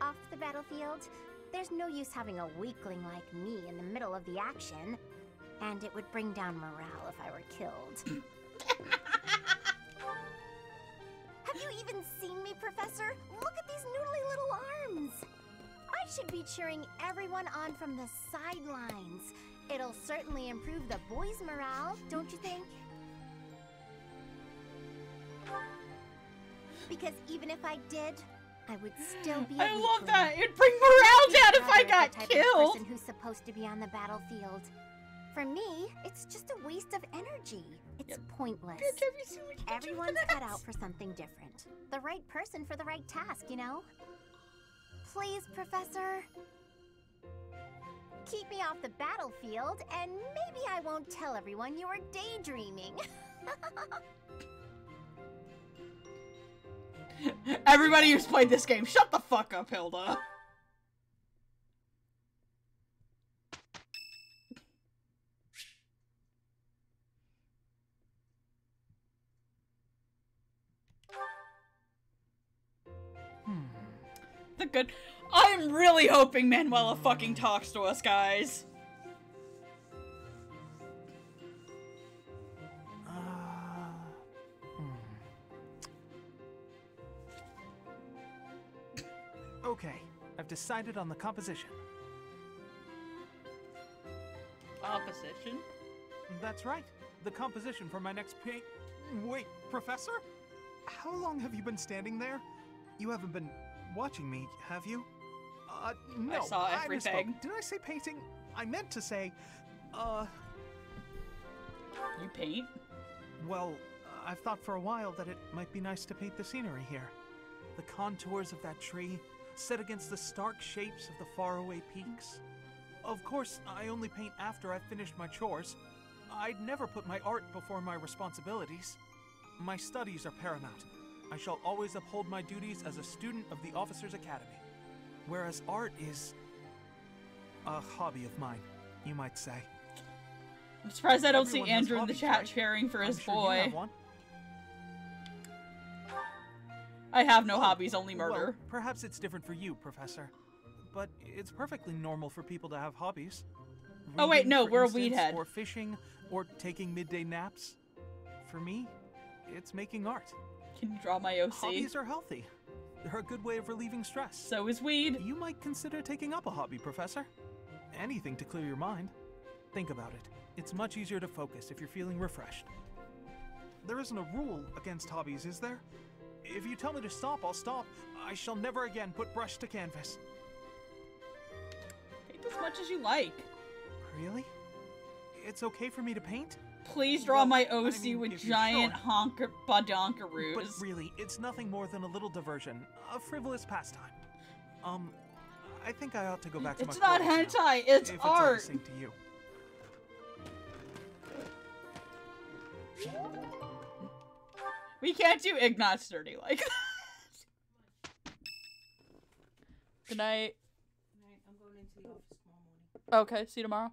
Off the battlefield, there's no use having a weakling like me in the middle of the action, and it would bring down morale if I were killed. Have you even seen me, Professor? Look at these noodly little arms! I should be cheering everyone on from the sidelines. It'll certainly improve the boys' morale, don't you think? Because even if I did, I would still be. I I love that. It'd bring morale down if I got the type killed. Of person who's supposed to be on the battlefield. For me, it's just a waste of energy. It's pointless. Everyone's cut out for something different. The right person for the right task, you know? Please, Professor. Keep me off the battlefield, and maybe I won't tell everyone you were daydreaming. Everybody who's played this game, shut the fuck up, Hilda. Hmm. The good. I'm really hoping Manuela fucking talks to us, guys. Okay, I've decided on the composition. Composition? That's right. The composition for my next paint. Wait, Professor? How long have you been standing there? You haven't been watching me, have you? Uh, no. saw misspoke. everything. Did I say painting? I meant to say, uh. You paint? Well, I've thought for a while that it might be nice to paint the scenery here. The contours of that tree, set against the stark shapes of the faraway peaks. Of course, I only paint after I've finished my chores. I'd never put my art before my responsibilities. My studies are paramount. I shall always uphold my duties as a student of the Officers Academy. Whereas art is a hobby of mine, you might say. I'm surprised I don't Everyone see Andrew in the chat right? cheering for his I'm sure you boy. I have no Oh, hobbies, only well, murder. perhaps it's different for you, Professor. But it's perfectly normal for people to have hobbies. Oh, wait, no, we're a weedhead. Or fishing, or taking midday naps. For me, it's making art. Can you draw my OC? Hobbies are healthy. They're a good way of relieving stress. So is weed. You might consider taking up a hobby, Professor. Anything to clear your mind. Think about it. It's much easier to focus if you're feeling refreshed. There isn't a rule against hobbies, is there? If you tell me to stop, I'll stop. I shall never again put brush to canvas. Paint as much as you like. Really? It's okay for me to paint? Please draw Well, my I OC mean, with giant sure. honker badonkaroos. But really, it's nothing more than a little diversion, a frivolous pastime. Um, I think I ought to go back to It's my not quarters now, hentai, it's art. It's to you. We can't do Ignatz dirty like that. Good night. Okay, see you tomorrow.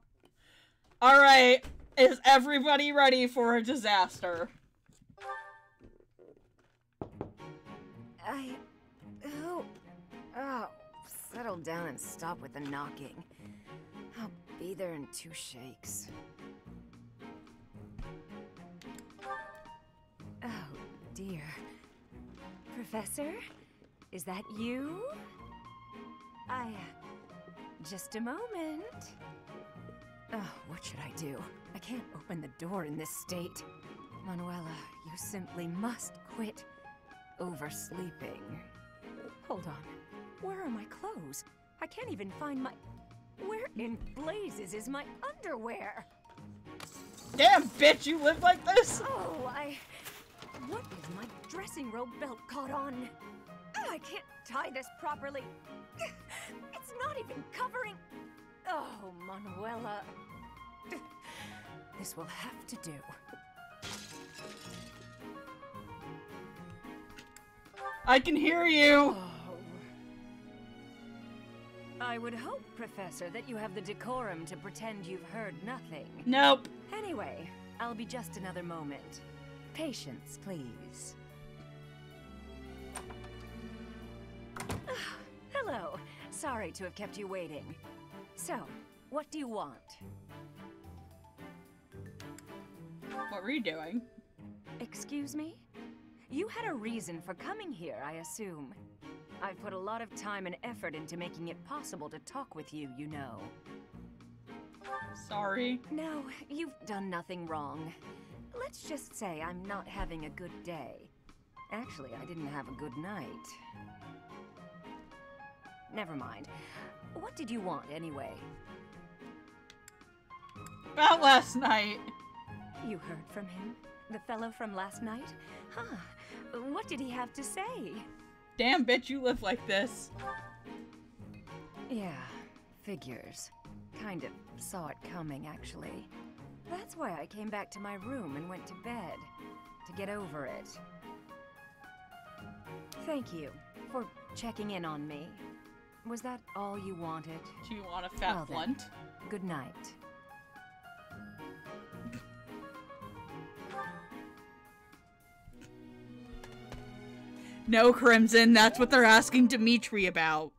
Alright, is everybody ready for a disaster? I. Oh. Oh. Settle down and stop with the knocking. I'll be there in two shakes. Dear. Professor? Is that you? I. Uh, just a moment. Oh, what should I do? I can't open the door in this state. Manuela, you simply must quit oversleeping. Hold on. Where are my clothes? I can't even find my. Where in blazes is my underwear? Damn, bitch, you live like this? Oh, I. What is my dressing robe belt caught on? Oh, I can't tie this properly. It's not even covering. Oh, Manuela. This will have to do. I can hear you. Oh. I would hope, Professor, that you have the decorum to pretend you've heard nothing. Nope. Anyway, I'll be just another moment. Patience, please. Oh, hello. Sorry to have kept you waiting. So, what do you want? What were you doing? Excuse me? You had a reason for coming here, I assume. I've put a lot of time and effort into making it possible to talk with you, you know. Sorry. No, you've done nothing wrong. Let's just say I'm not having a good day. Actually, I didn't have a good night. Never mind. What did you want, anyway? About last night. You heard from him? The fellow from last night? Huh. What did he have to say? Damn, bitch, you live like this. Yeah, figures. Kind of saw it coming, actually. That's why I came back to my room and went to bed. To get over it. Thank you for checking in on me. Was that all you wanted? Do you want a fat well, then, blunt? Good night. No, Crimson, that's what they're asking Dimitri about.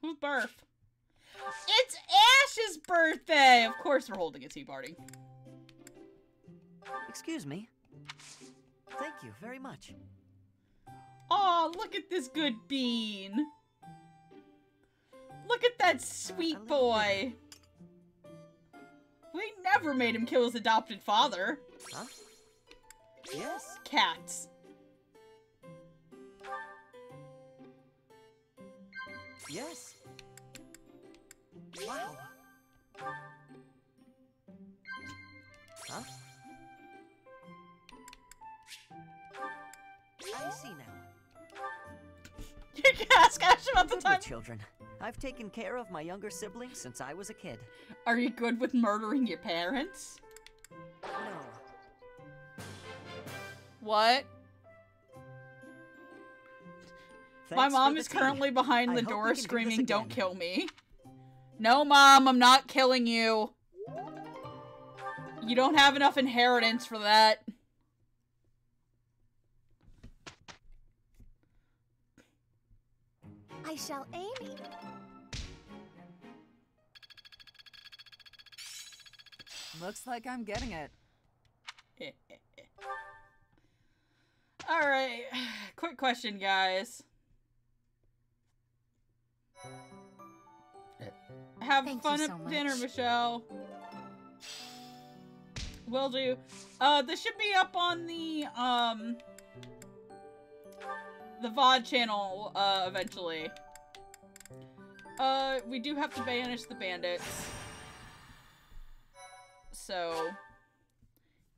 Whose birth? It's Ash's birthday! Of course we're holding a tea party. Excuse me. Thank you very much. Oh, look at this good bean. Look at that sweet boy. We never made him kill his adopted father. Huh? Yes. Cats. Yes. Wow. Huh? I see now. You can ask Ash about the time. children. I've taken care of my younger siblings since I was a kid. Are you good with murdering your parents? No. What? My mom is tea. currently behind the we door can do this screaming, Don't kill me. No, mom, I'm not killing you. You don't have enough inheritance for that. I shall aim. Looks like I'm getting it. Alright, quick question, guys. Have Thank fun at dinner. Michelle. Will do. Uh, this should be up on the, um, the VOD channel, uh, eventually. Uh, we do have to banish the bandits. So,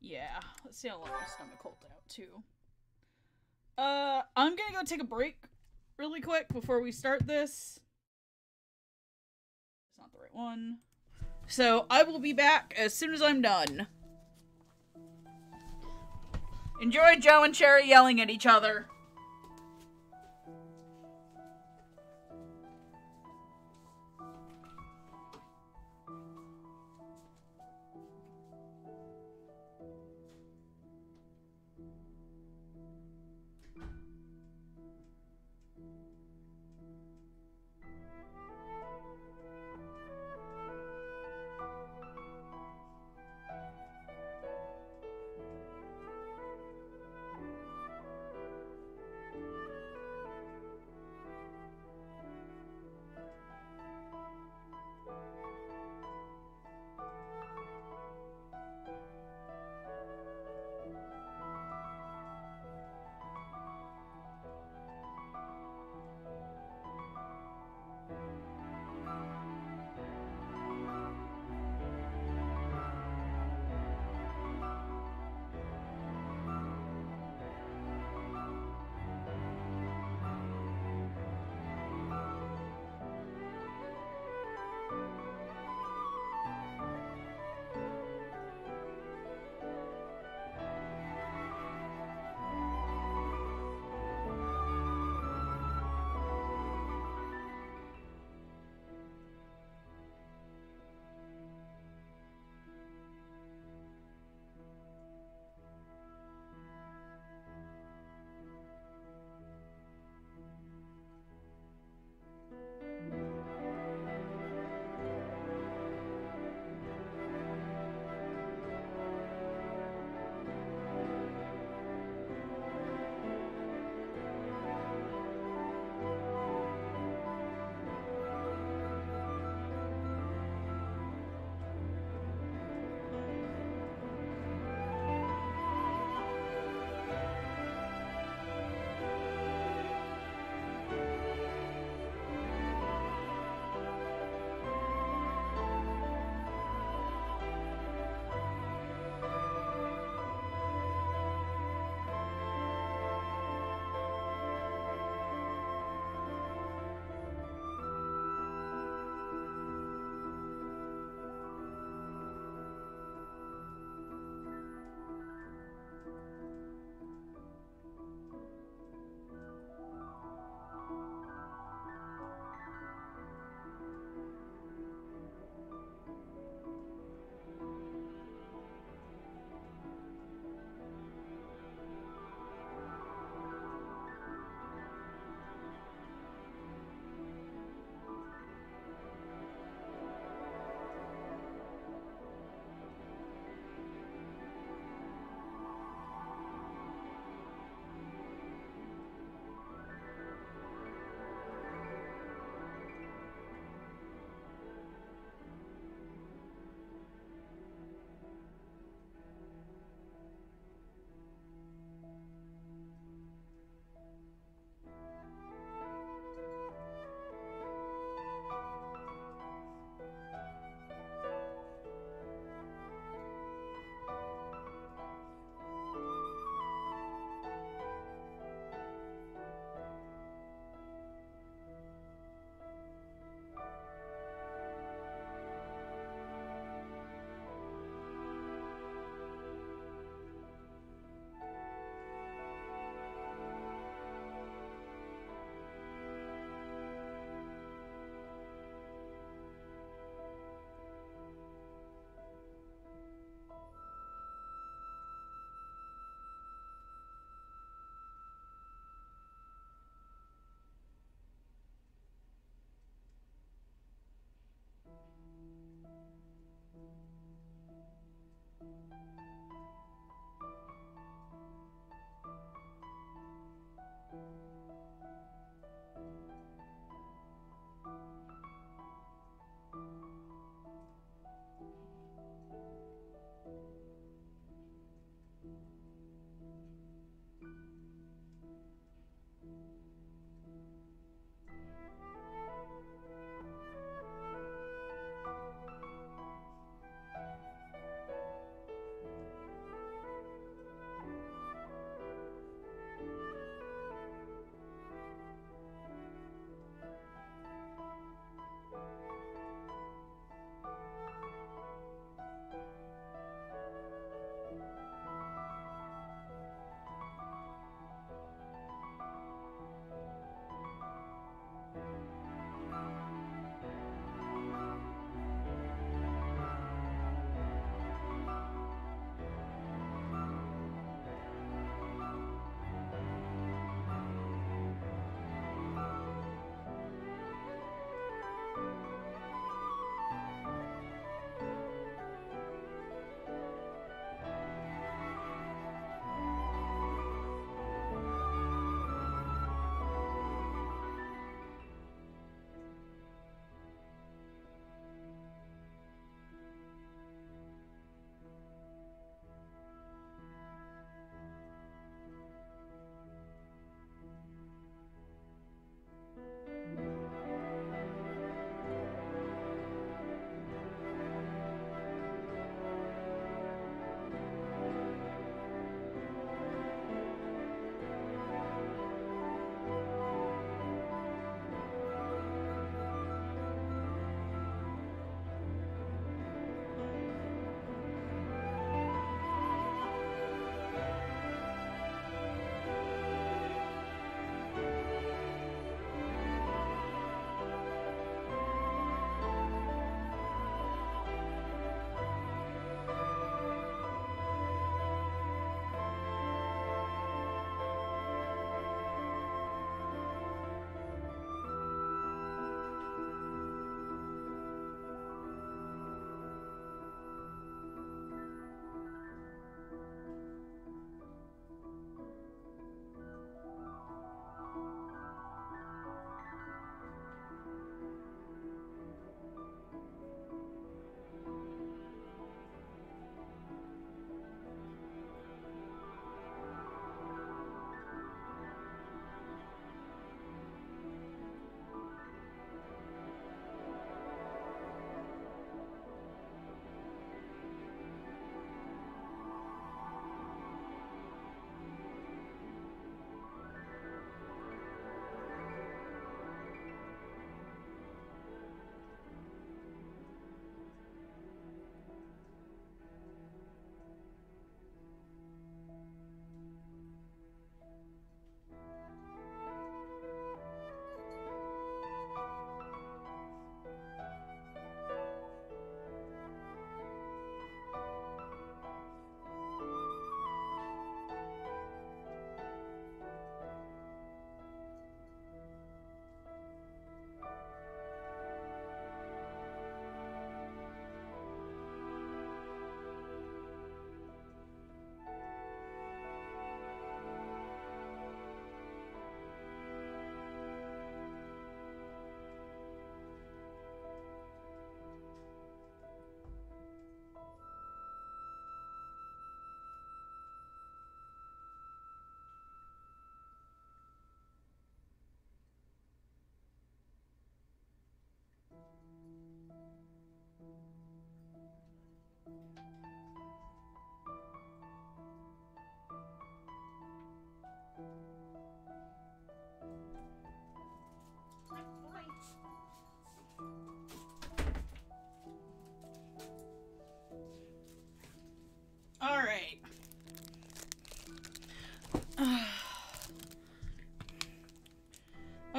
yeah. Let's see how long my stomach holds out, too. Uh, I'm gonna go take a break really quick before we start this. Right one. So, I will be back as soon as I'm done. Enjoy Joe and Cherry yelling at each other.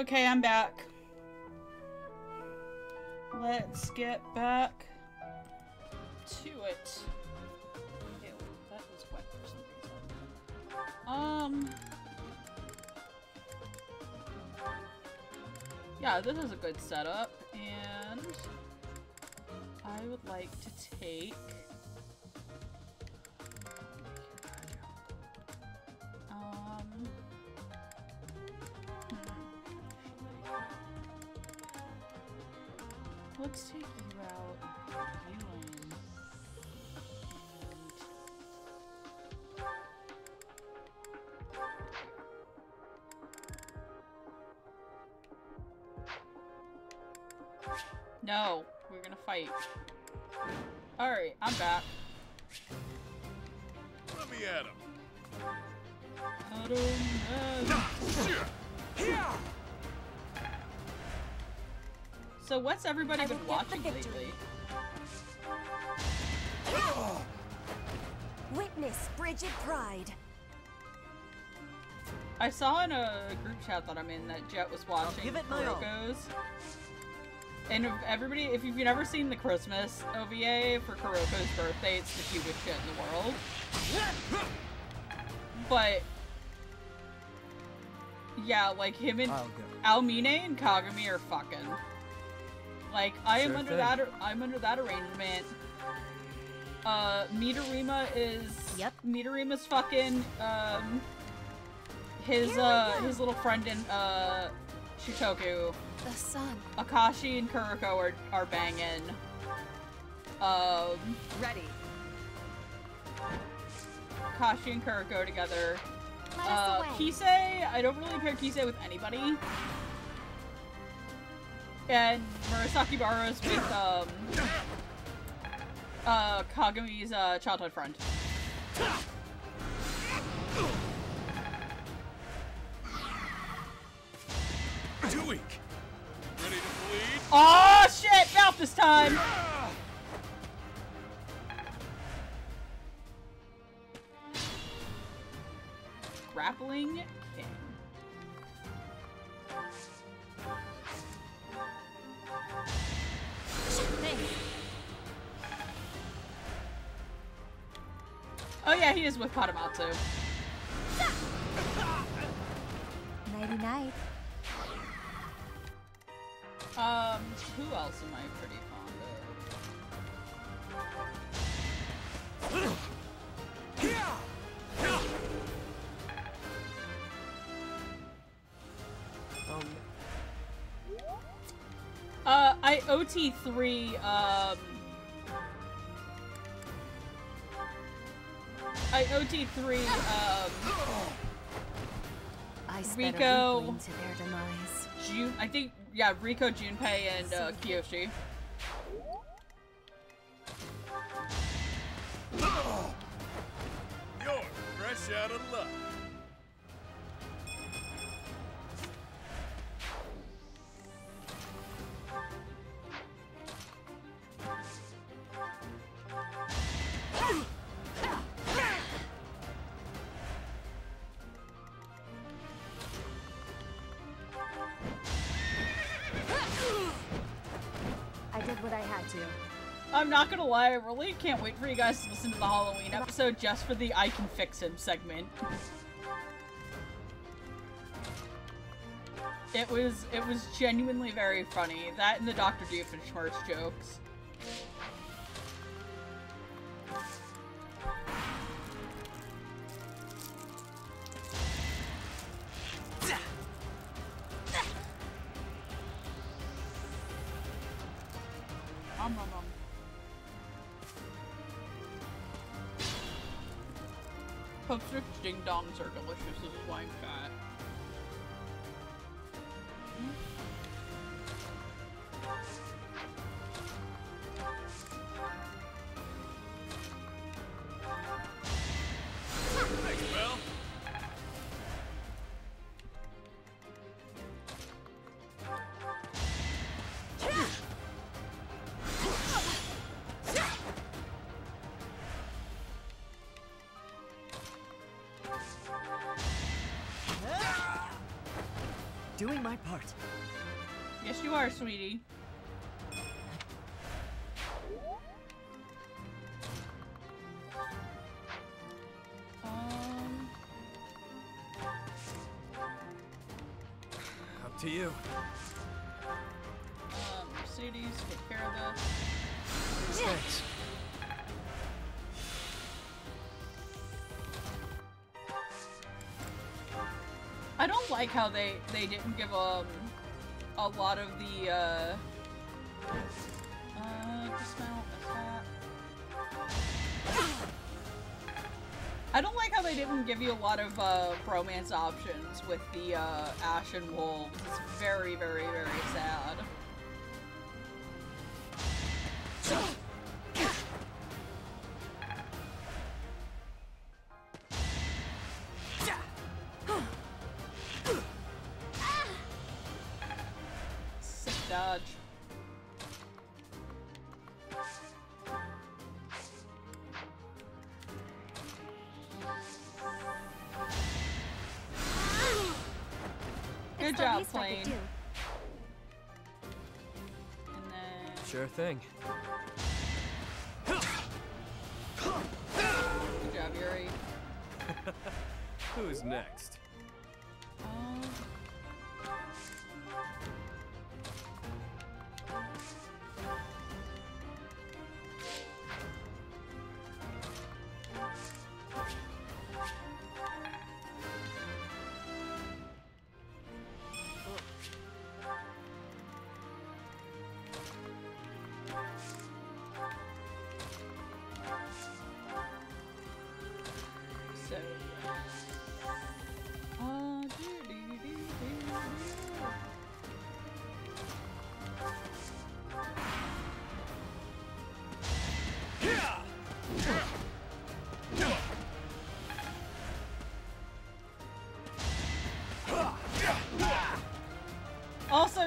Okay, I'm back. Let's get back to it. Ew, that was wet for some reason. Um. Yeah, this is a good setup, and I would like to take. Let's take you out. You in. No, we're gonna fight. Alright, I'm back. Let me at him. I don't know. So what's everybody been watching lately? Witness Bridget Pride. I saw in a group chat that I'm in that Jet was watching give it my all. Kuroko's. And if everybody, if you've never seen the Christmas OVA for Kuroko's birthday, it's the cutest shit in the world. But yeah, like him and Aomine and Kagami are fucking. Like I am Sure under thing. that. I'm under that arrangement. Uh, Midorima is. Yep. Midorima's fucking. Um. His uh his little friend in uh Shutoku. The sun. Akashi and Kuroko are are banging. Um. Ready. Akashi and Kuroko together. Let Uh. Kise, I don't really pair Kise with anybody. And Murasakibara with, um, uh, Kagami's, uh, childhood friend. Too weak. Ready to bleed? Oh shit! Mouth this time! Grappling King. Oh yeah, he is with Patamatsu. Nighty night. Um, who else am I pretty fond Um, of? Uh, I OT3, um... I OT3, um... I Riko. to their demise. Jun- I think, yeah, Riko, Junpei, and uh, Kiyoshi. You're fresh out of luck. Lie, I really can't wait for you guys to listen to the Halloween episode just for the I can fix him segment. It was it was genuinely very funny. That and the Dr. Doofenshmirtz jokes. Dongs are delicious, this is why I'm fat. Doing my part. Yes, you are, sweetie. Um, Up to you. um, Mercedes, take care of this. Thanks. Like how they they didn't give um a lot of the uh uh I don't like how they didn't give you a lot of uh romance options with the uh Ashen Wolves. It's very, very, very sad. Next?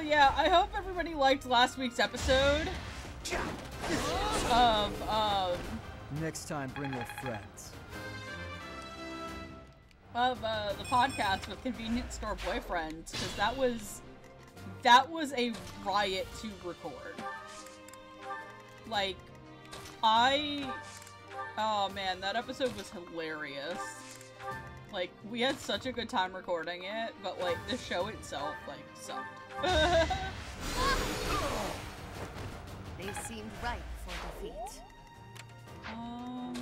Yeah, I hope everybody liked last week's episode of, um, Next time, bring your friends. of uh, the podcast with convenience store boyfriends because that was that was a riot to record. Like, I oh man, that episode was hilarious. Like, we had such a good time recording it, but like the show itself like sucked. They seemed ripe for defeat. um,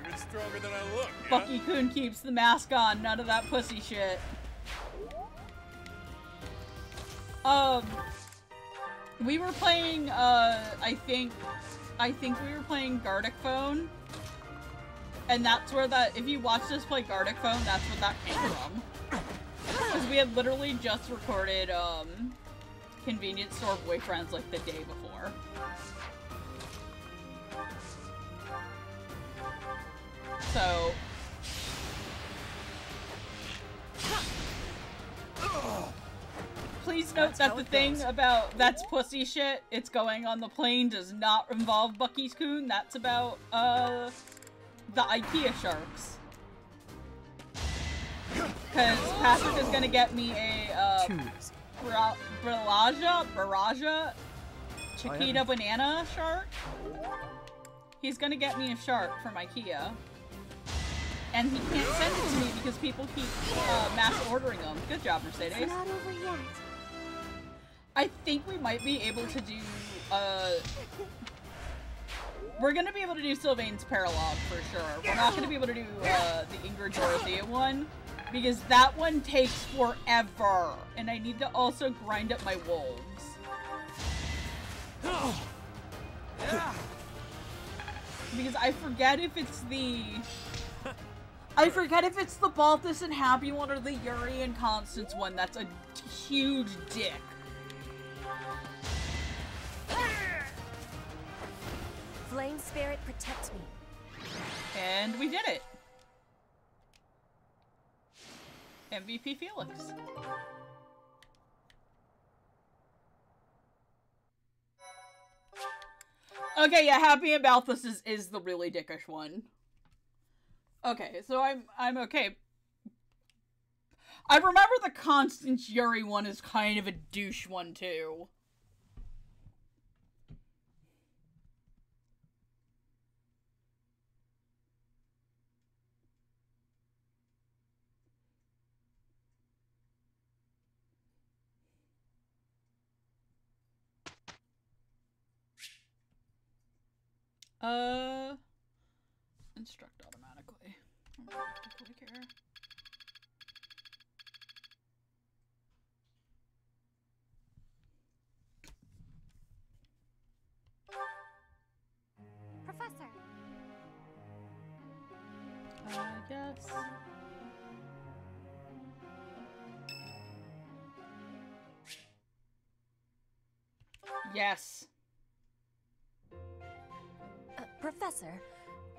Even stronger than I look, yeah? Bucky Coon keeps the mask on. None of that pussy shit. Um, we were playing. Uh, I think, I think we were playing Gartic Phone, and that's where that. If you watch us play Gartic Phone, that's what that came from. We had literally just recorded um, convenience store boyfriends like the day before. So. Please note that the thing about that's pussy shit, it's going on the plane, does not involve Bucky's coon. That's about, uh, the IKEA sharks. Because Patrick is gonna get me a, uh, Choose. Bra- Baraja, Baraja, Chiquita banana shark. He's gonna get me a shark from IKEA. And he can't send it to me because people keep uh, mass ordering them. Good job, Mercedes. It's not over yet. I think we might be able to do, uh... We're gonna be able to do Sylvain's Paralogue for sure. We're not gonna be able to do, uh, the Ingrid Dorothea one. Because that one takes forever. And I need to also grind up my wolves. Because I forget if it's the... I forget if it's the Balthus and Hapi one or the Yuri and Constance one that's a huge dick. Flame spirit, protect me. And we did it. MVP Felix. Okay, yeah, Hapi and Balthus is, is the really dickish one. Okay, so I'm I'm okay. I remember the Constance Yuri one is kind of a douche one too. Uh, instruct automatically. I don't particularly care. Professor. I guess. Yes. Professor,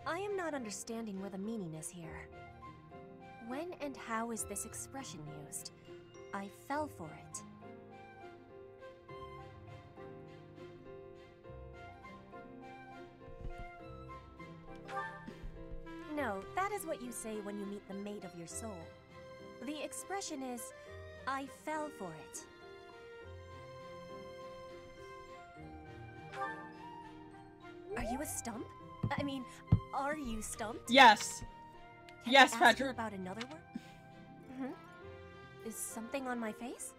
I am not understanding where the meaning is here. When and how is this expression used? I fell for it. No, that is what you say when you meet the mate of your soul. The expression is, I fell for it. Are you a stump? I mean, are you stumped? Yes. Can yes, Patrick. about another word? hmm Is something on my face?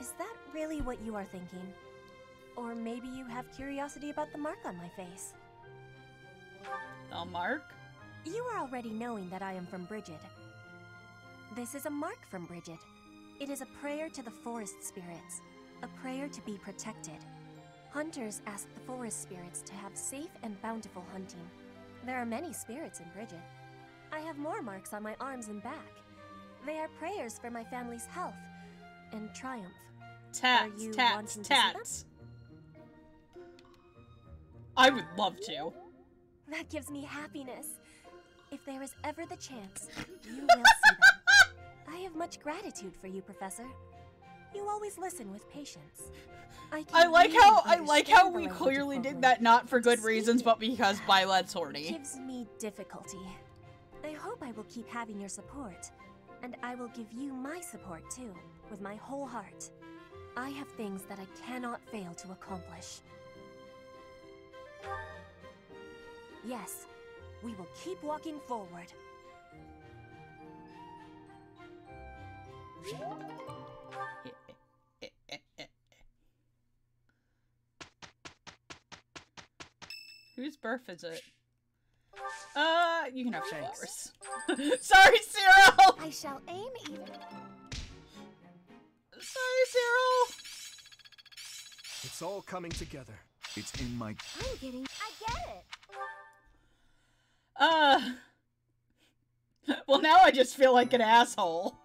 Is that really what you are thinking? Or maybe you have curiosity about the mark on my face. The mark? You are already knowing that I am from Brigid. This is a mark from Brigid. It is a prayer to the forest spirits, a prayer to be protected. Hunters ask the forest spirits to have safe and bountiful hunting. There are many spirits in Brigid. I have more marks on my arms and back. They are prayers for my family's health and triumph. Tats, tats, wanting to see them? tats. I would love to. That gives me happiness. If there is ever the chance, you will see them. I have much gratitude for you, Professor. You always listen with patience. I, I like how I like how we clearly did that not for good reasons, but because it horny. gives me difficulty. I hope I will keep having your support, and I will give you my support too, with my whole heart. I have things that I cannot fail to accomplish. Yes, we will keep walking forward. Whose birth is it? Uh, you can have flowers. Sorry, Cyril. I shall aim even. Sorry, Cyril. It's all coming together. It's in my. I'm getting. I get it. Uh. Well, now I just feel like an asshole.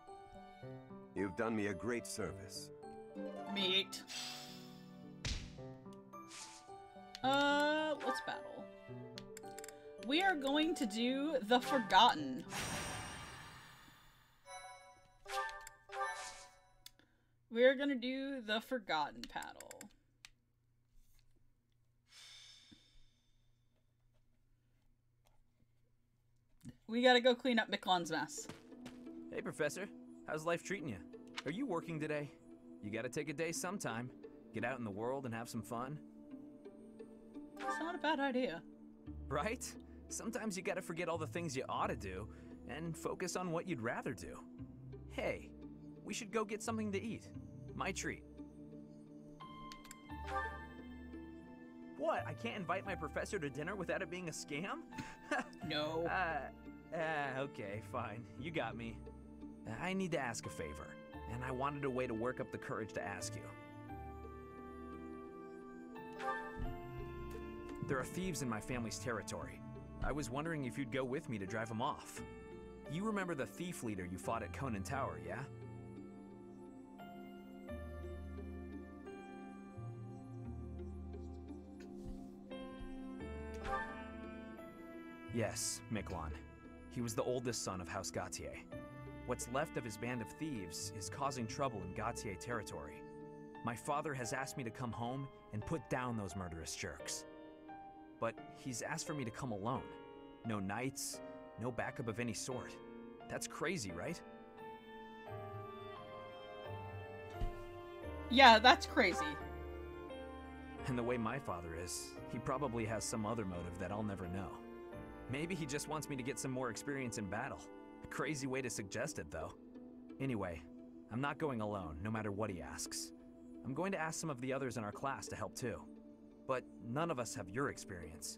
You've done me a great service. Meat. Uh, let's battle. We are going to do the Forgotten. We are gonna do the Forgotten paddle. We gotta go clean up Miklan's mess. Hey, Professor. How's life treating you? Are you working today? You gotta take a day sometime. Get out in the world and have some fun. It's not a bad idea. Right? Sometimes you gotta forget all the things you ought to do and focus on what you'd rather do. Hey, we should go get something to eat. My treat. What? I can't invite my professor to dinner without it being a scam? no. Uh, uh, okay, fine. You got me. I need to ask a favor, and I wanted a way to work up the courage to ask you. There are thieves in my family's territory. I was wondering if you'd go with me to drive them off. You remember the thief leader you fought at Conand Tower, yeah? Yes, Miklan. He was the oldest son of House Gautier. What's left of his band of thieves is causing trouble in Gautier territory. My father has asked me to come home and put down those murderous jerks. But he's asked for me to come alone. No knights, No backup of any sort. That's crazy, right? Yeah, that's crazy. And the way my father is, he probably has some other motive that I'll never know. Maybe he just wants me to get some more experience in battle. A crazy way to suggest it, though. Anyway, I'm not going alone, no matter what he asks. I'm going to ask some of the others in our class to help too. But none of us have your experience.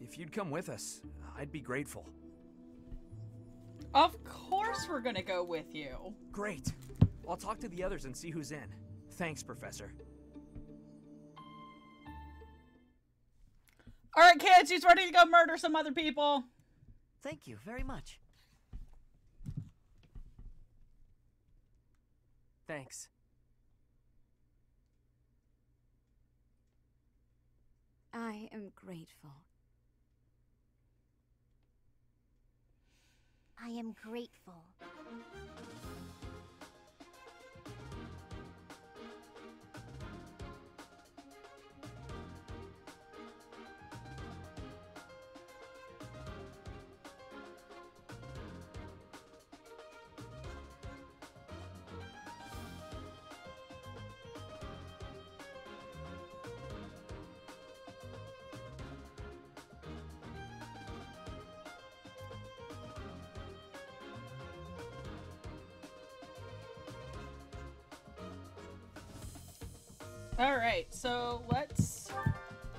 If you'd come with us, I'd be grateful. Of course we're gonna go with you. Great. I'll talk to the others and see who's in. Thanks, Professor. Alright, kids, he's ready to go murder some other people. Thank you very much. Thanks. I am grateful. I am grateful. Alright, so let's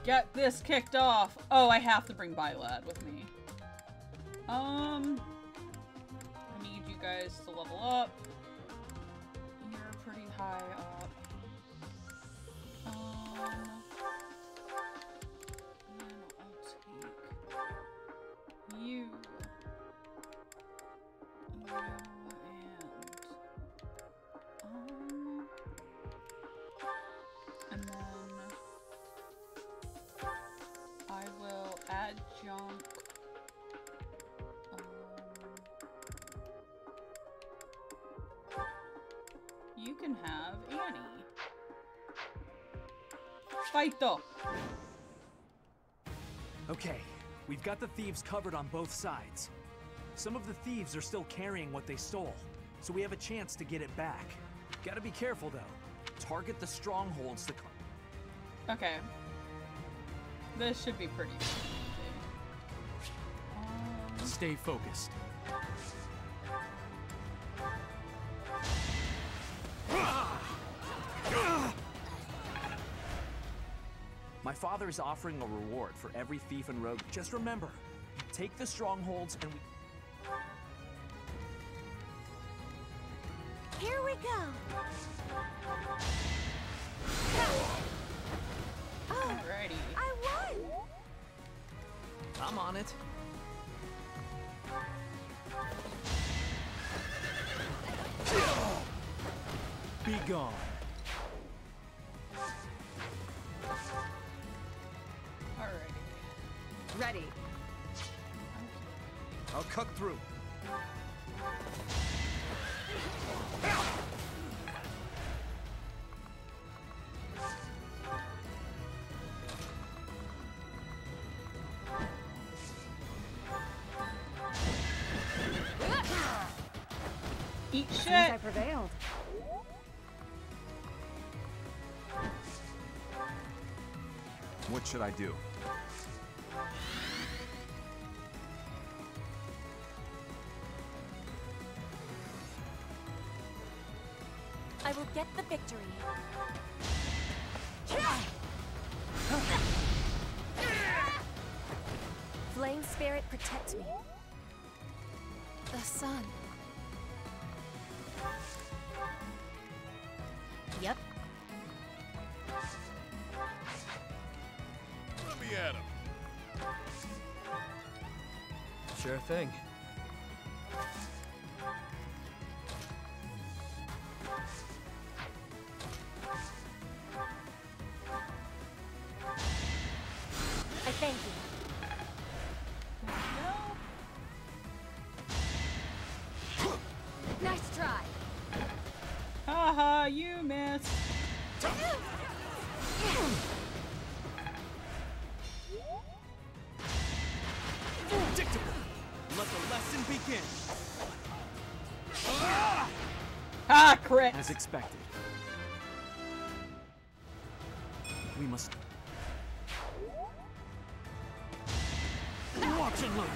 get this kicked off. Oh, I have to bring Byleth with me. Um, I need you guys to level up. Got the thieves covered on both sides. Some of the thieves are still carrying what they stole, so we have a chance to get it back. Gotta be careful though. Target the strongholds to. Come. Okay. This should be pretty easy. Um, Stay focused. Father is offering a reward for every thief and rogue. Just remember, take the strongholds and we. Here we go. Oh, Alrighty. I won. I'm on it. Be gone. Prevailed. What should I do? I will get the victory. Flame spirit, protect me. The sun. Yep. Let me at him. Sure thing. As expected. We must... Watch and learn!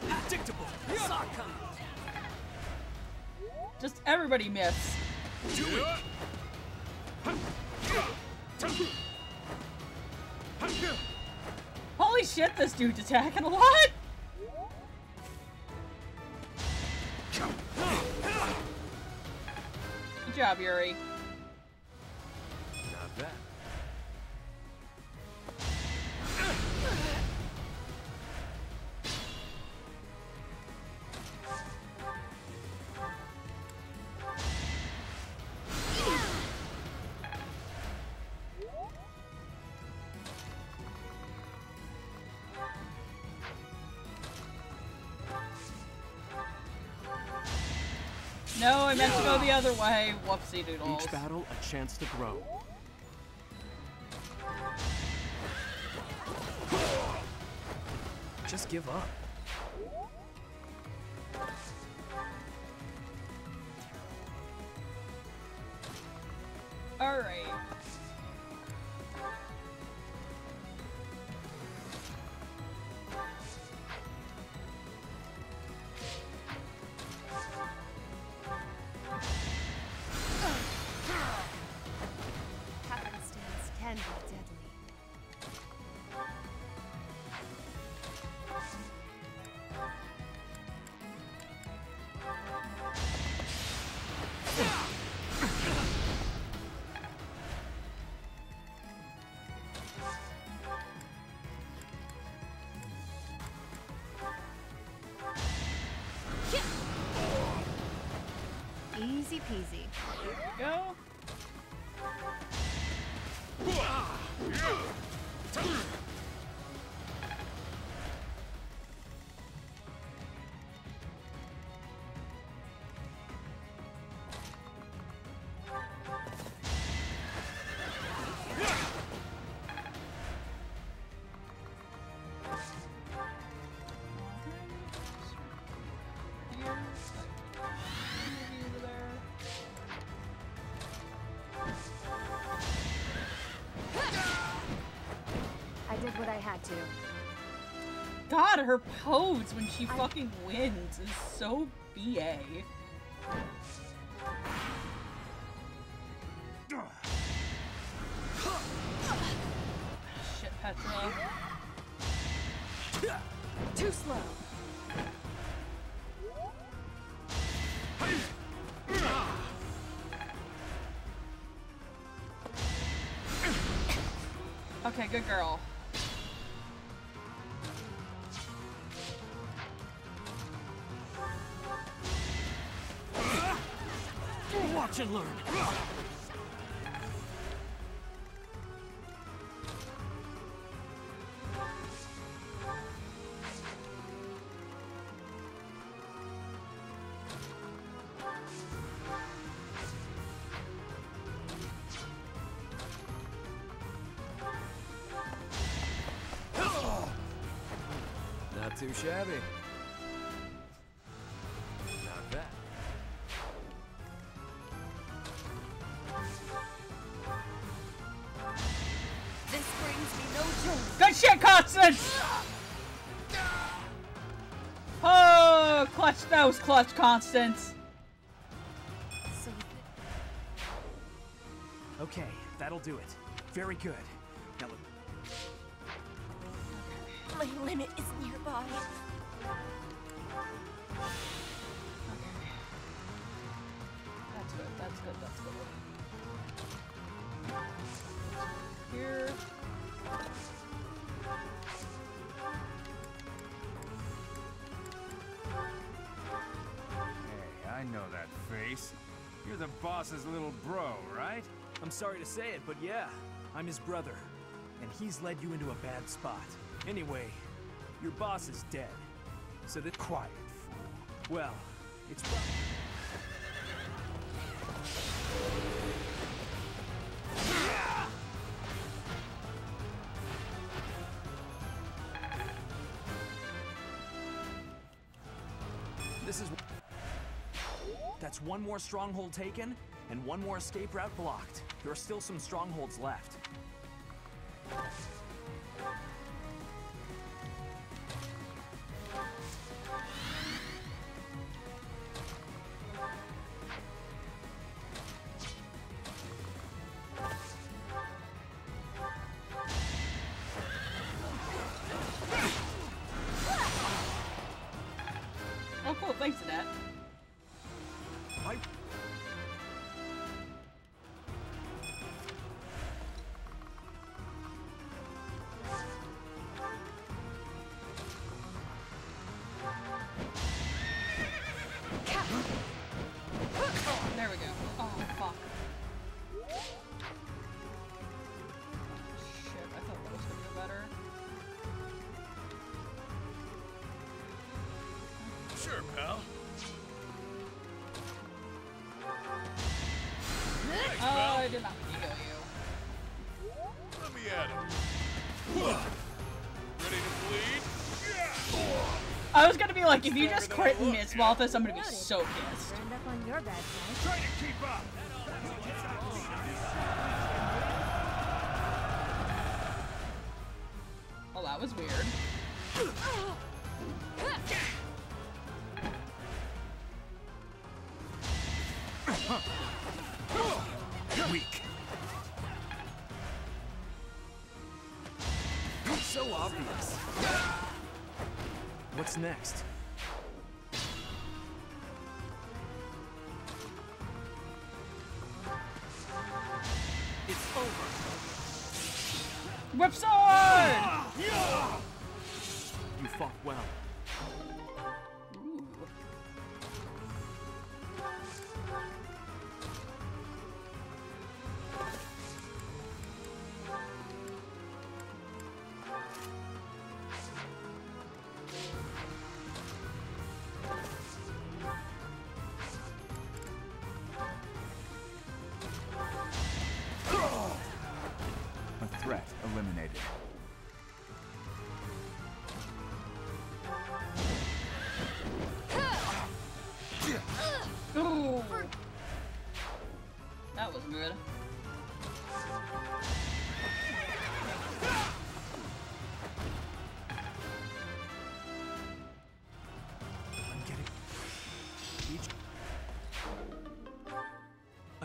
Predictable! Sokka! Just everybody miss. Do it! Holy shit, this dude's attacking a lot! The other way. Whoopsie doodles. Each battle, a chance to grow. Just give up. Had to. God, her pose when she fucking wins is so BA. Shit, Petra. Too slow. Okay, good girl. And learn. Not too shabby. Clutch. Constance. Okay, that'll do it. Very good. Boss's little bro, right? I'm sorry to say it, but yeah, I'm his brother. And he's led you into a bad spot. Anyway, your boss is dead. So that quiet fool. Well, it's This is That's one more stronghold taken, And one more escape route blocked. There are still some strongholds left. I was gonna be like, if you just crit and miss Balthus, I'm gonna be so pissed. End up on your bad side. Try to keep up. Well, that was weird. What's next?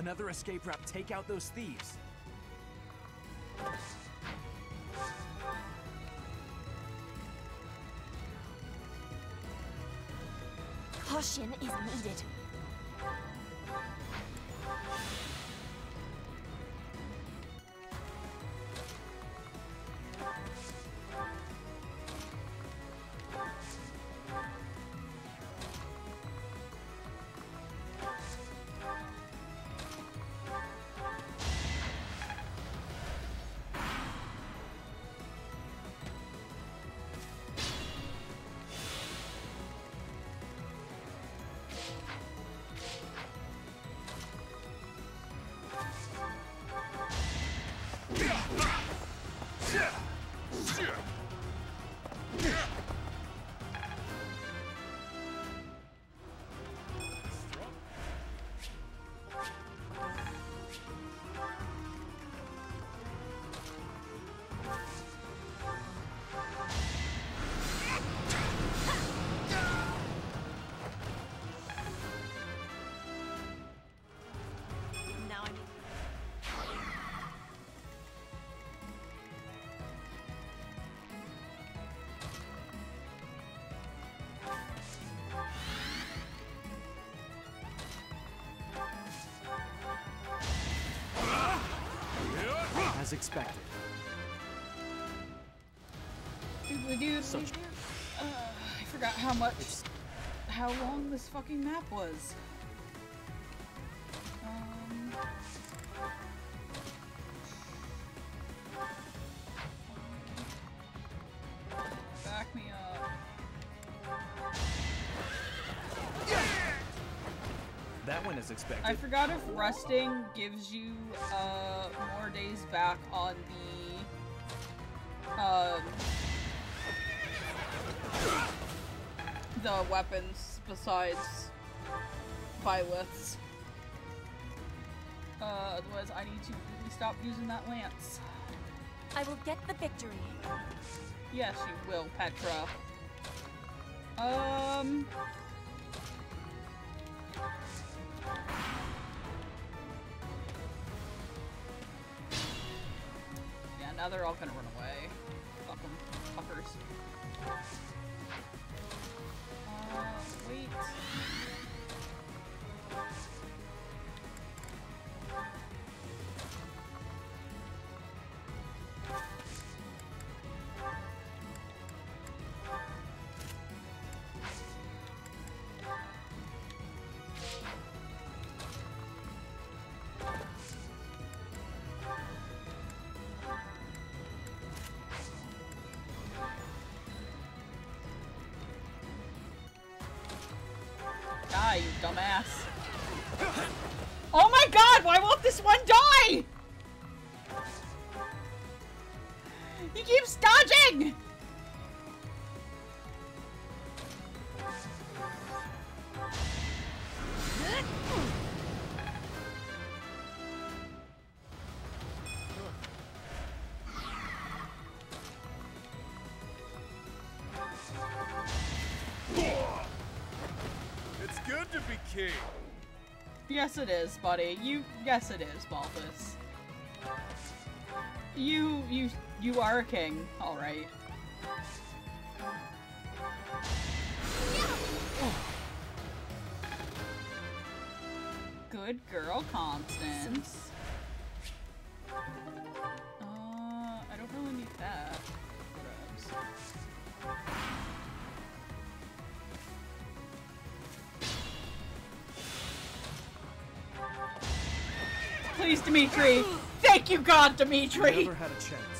Another escape route. Take out those thieves. Caution is needed. As expected. Doodly. Uh, I forgot how much, how long this fucking map was. That one is expected. I forgot if resting gives you uh, more days back on the um, the weapons besides Byleths. Uh, otherwise I need to really stop using that lance. I will get the victory. Yes, you will, Petra. Um... now they're all gonna run away. Fuck 'em. Fuckers. Uh, wait. Oh my god, why won't this one die? Yes it is, buddy. You yes it is, Balthus. You you you are a king, alright. Good girl, Constance. Dimitri! Thank you, God, Dimitri! Never had a chance.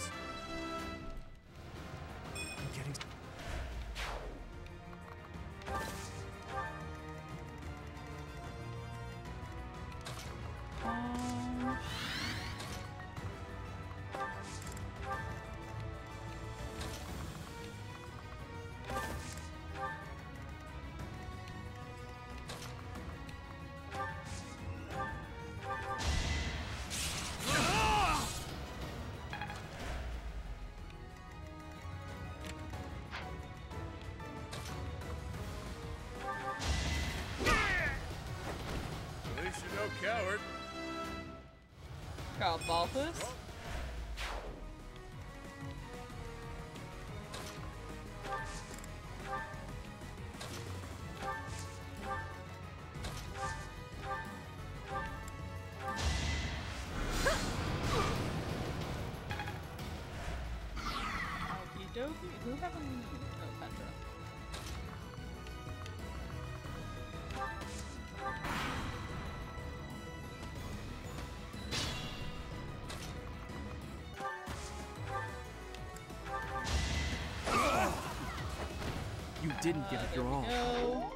You didn't give it your all.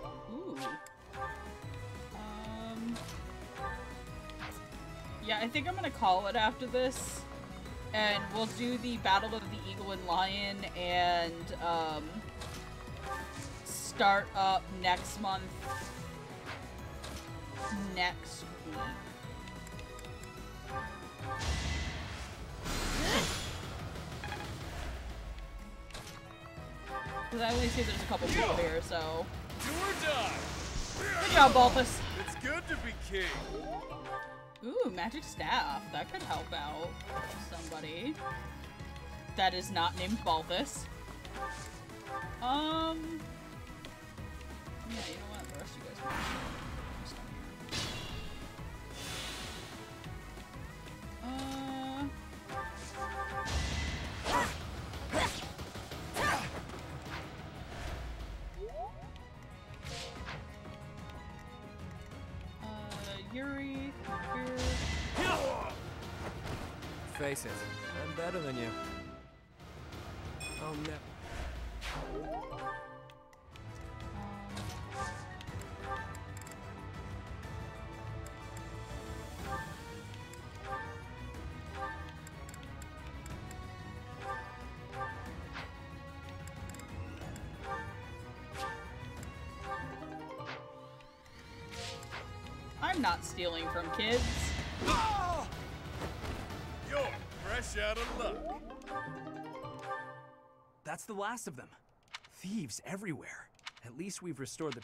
Um. Yeah, I think I'm gonna call it after this, and we'll do the Battle of and Lion, and um, start up next month. Next week. Because I only see there's a couple people here, so. Do or die. Good job, Balthus. It's good to be king. Ooh, magic staff. That could help out somebody that is not named Balthus. Um. Yeah, you know what? The rest of you guys. Uh. Uh, Yuri, here. Face it, I'm better than you. Oh no. I'm not stealing from kids. Ah! You're fresh out of luck. The last of them. Thieves everywhere. At least we've restored the.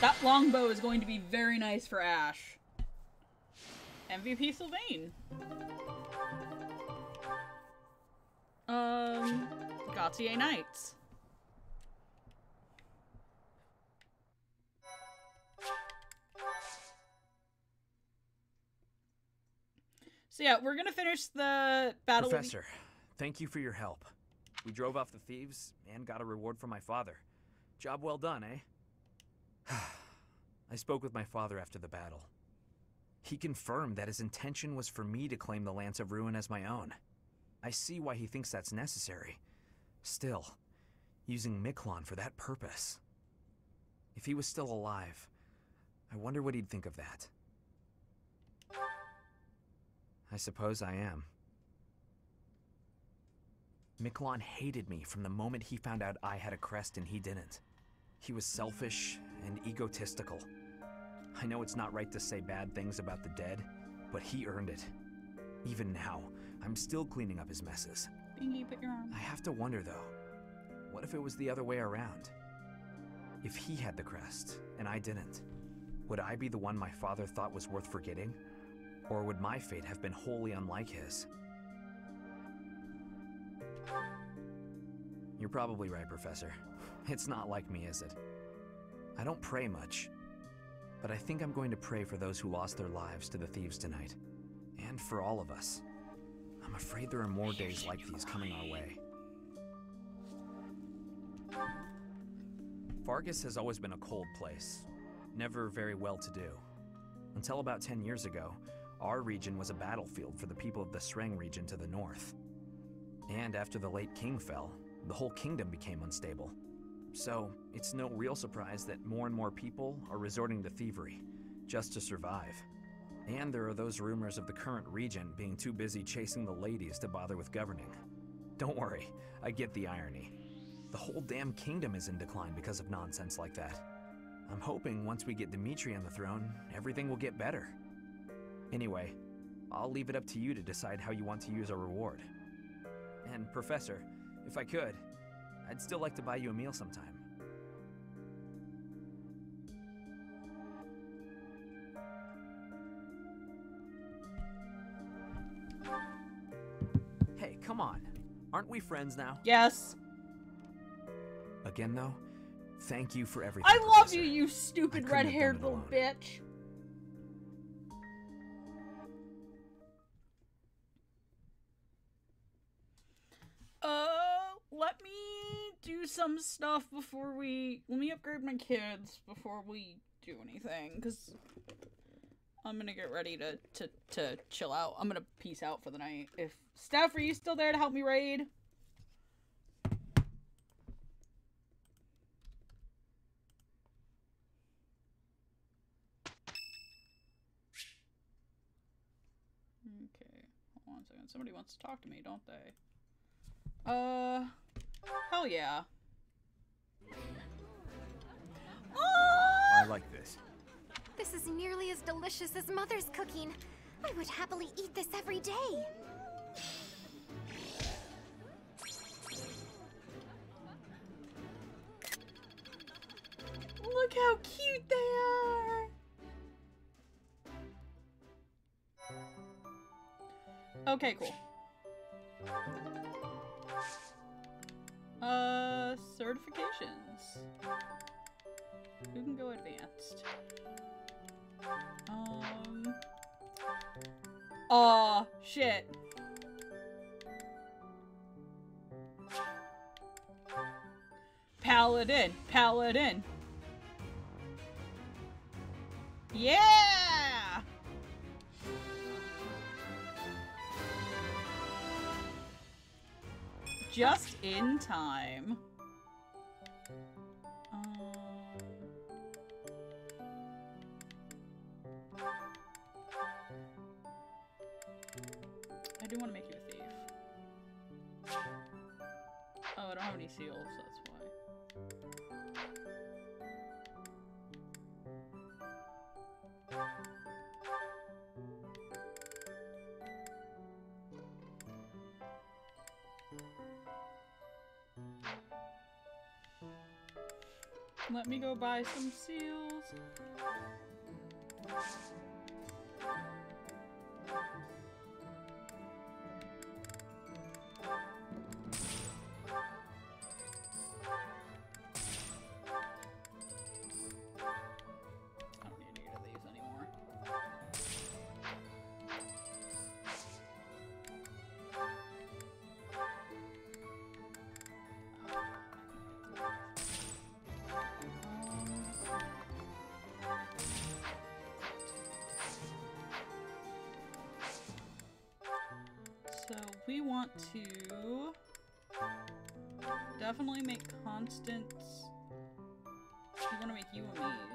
That longbow is going to be very nice for Ash. MVP Sylvain. Um, Gautier Knights. So yeah, we're gonna finish the battle. Professor, thank you for your help. We drove off the thieves and got a reward from my father. Job well done, eh? I spoke with my father after the battle. He confirmed that his intention was for me to claim the Lance of Ruin as my own. I see why he thinks that's necessary. Still, using Miklan for that purpose. If he was still alive, I wonder what he'd think of that. I suppose I am. Miklan hated me from the moment he found out I had a crest and he didn't. He was selfish and egotistical. I know it's not right to say bad things about the dead, but he earned it. Even now, I'm still cleaning up his messes. Bingy, put your arm. I have to wonder though, what if it was the other way around? If he had the crest and I didn't, would I be the one my father thought was worth forgetting? Or would my fate have been wholly unlike his? You're probably right, Professor. It's not like me, is it? I don't pray much, but I think I'm going to pray for those who lost their lives to the thieves tonight. And for all of us. I'm afraid there are more days like these coming our way. Faerghus has always been a cold place, never very well to do. Until about 10 years ago, our region was a battlefield for the people of the Sreng region to the north. And after the late king fell, the whole kingdom became unstable. So, it's no real surprise that more and more people are resorting to thievery, just to survive. And there are those rumors of the current regent being too busy chasing the ladies to bother with governing. Don't worry, I get the irony. The whole damn kingdom is in decline because of nonsense like that. I'm hoping once we get Dimitri on the throne, everything will get better. Anyway, I'll leave it up to you to decide how you want to use our reward. And, Professor, if I could, I'd still like to buy you a meal sometime. Hey, come on. Aren't we friends now? Yes. Again, though, thank you for everything. I love Professor. you, you stupid red-haired little bitch. Let me do some stuff before we. Let me upgrade my kids before we do anything, because I'm gonna get ready to, to, to chill out. I'm gonna peace out for the night. If Steph, are you still there to help me raid? Okay, hold on a second. Somebody wants to talk to me, don't they? Uh, hell yeah. I ah! like this. This is nearly as delicious as Mother's cooking. I would happily eat this every day. Look how cute they are! Okay, cool. Uh, certifications. Who can go advanced? Um. Aw, shit. Paladin, Paladin. Yeah! Just in time. Um, I do want to make you a thief. Oh, I don't have any seals, that's Let me go buy some seals. We want to definitely make Constance. We want to make you a mage.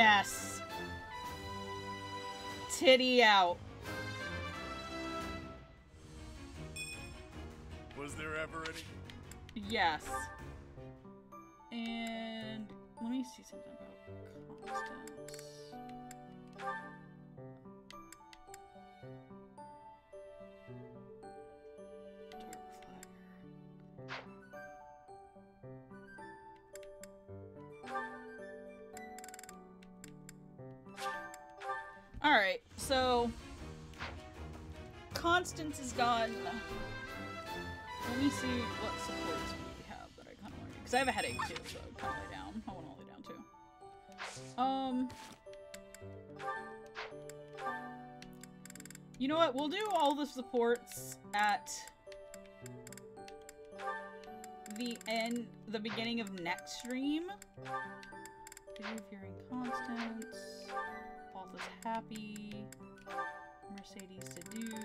Yes. Titty out. Was there ever any? Yes. And let me see something about Constance. Alright, so Constance is gone. Let me see what supports we have that I kind of want to Because I have a headache too, so I kind of down. I want to lay down too. Um. You know what? We'll do all the supports at the end, the beginning of next stream. Dave, Constance. Hapi. Mercedes Sadu.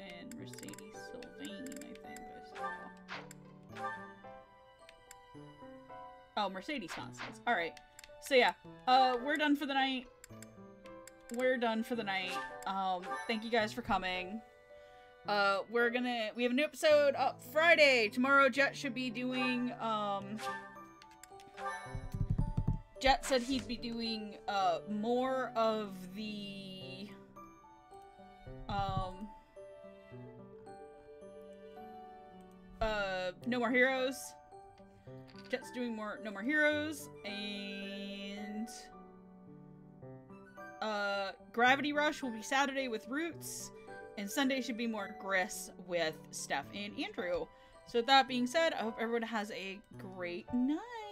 And Mercedes Sylvain, I think I saw. Oh, Mercedes Constance. Alright. So yeah, uh, we're done for the night. We're done for the night. Um, thank you guys for coming. Uh, we're gonna, we have a new episode up Friday. Tomorrow Jet should be doing, um, Jet said he'd be doing, uh, more of the, um, uh, No More Heroes. Jet's doing more No More Heroes, and uh, Gravity Rush will be Saturday with Roots, and Sunday should be more Gris with Steph and Andrew. So with that being said, I hope everyone has a great night.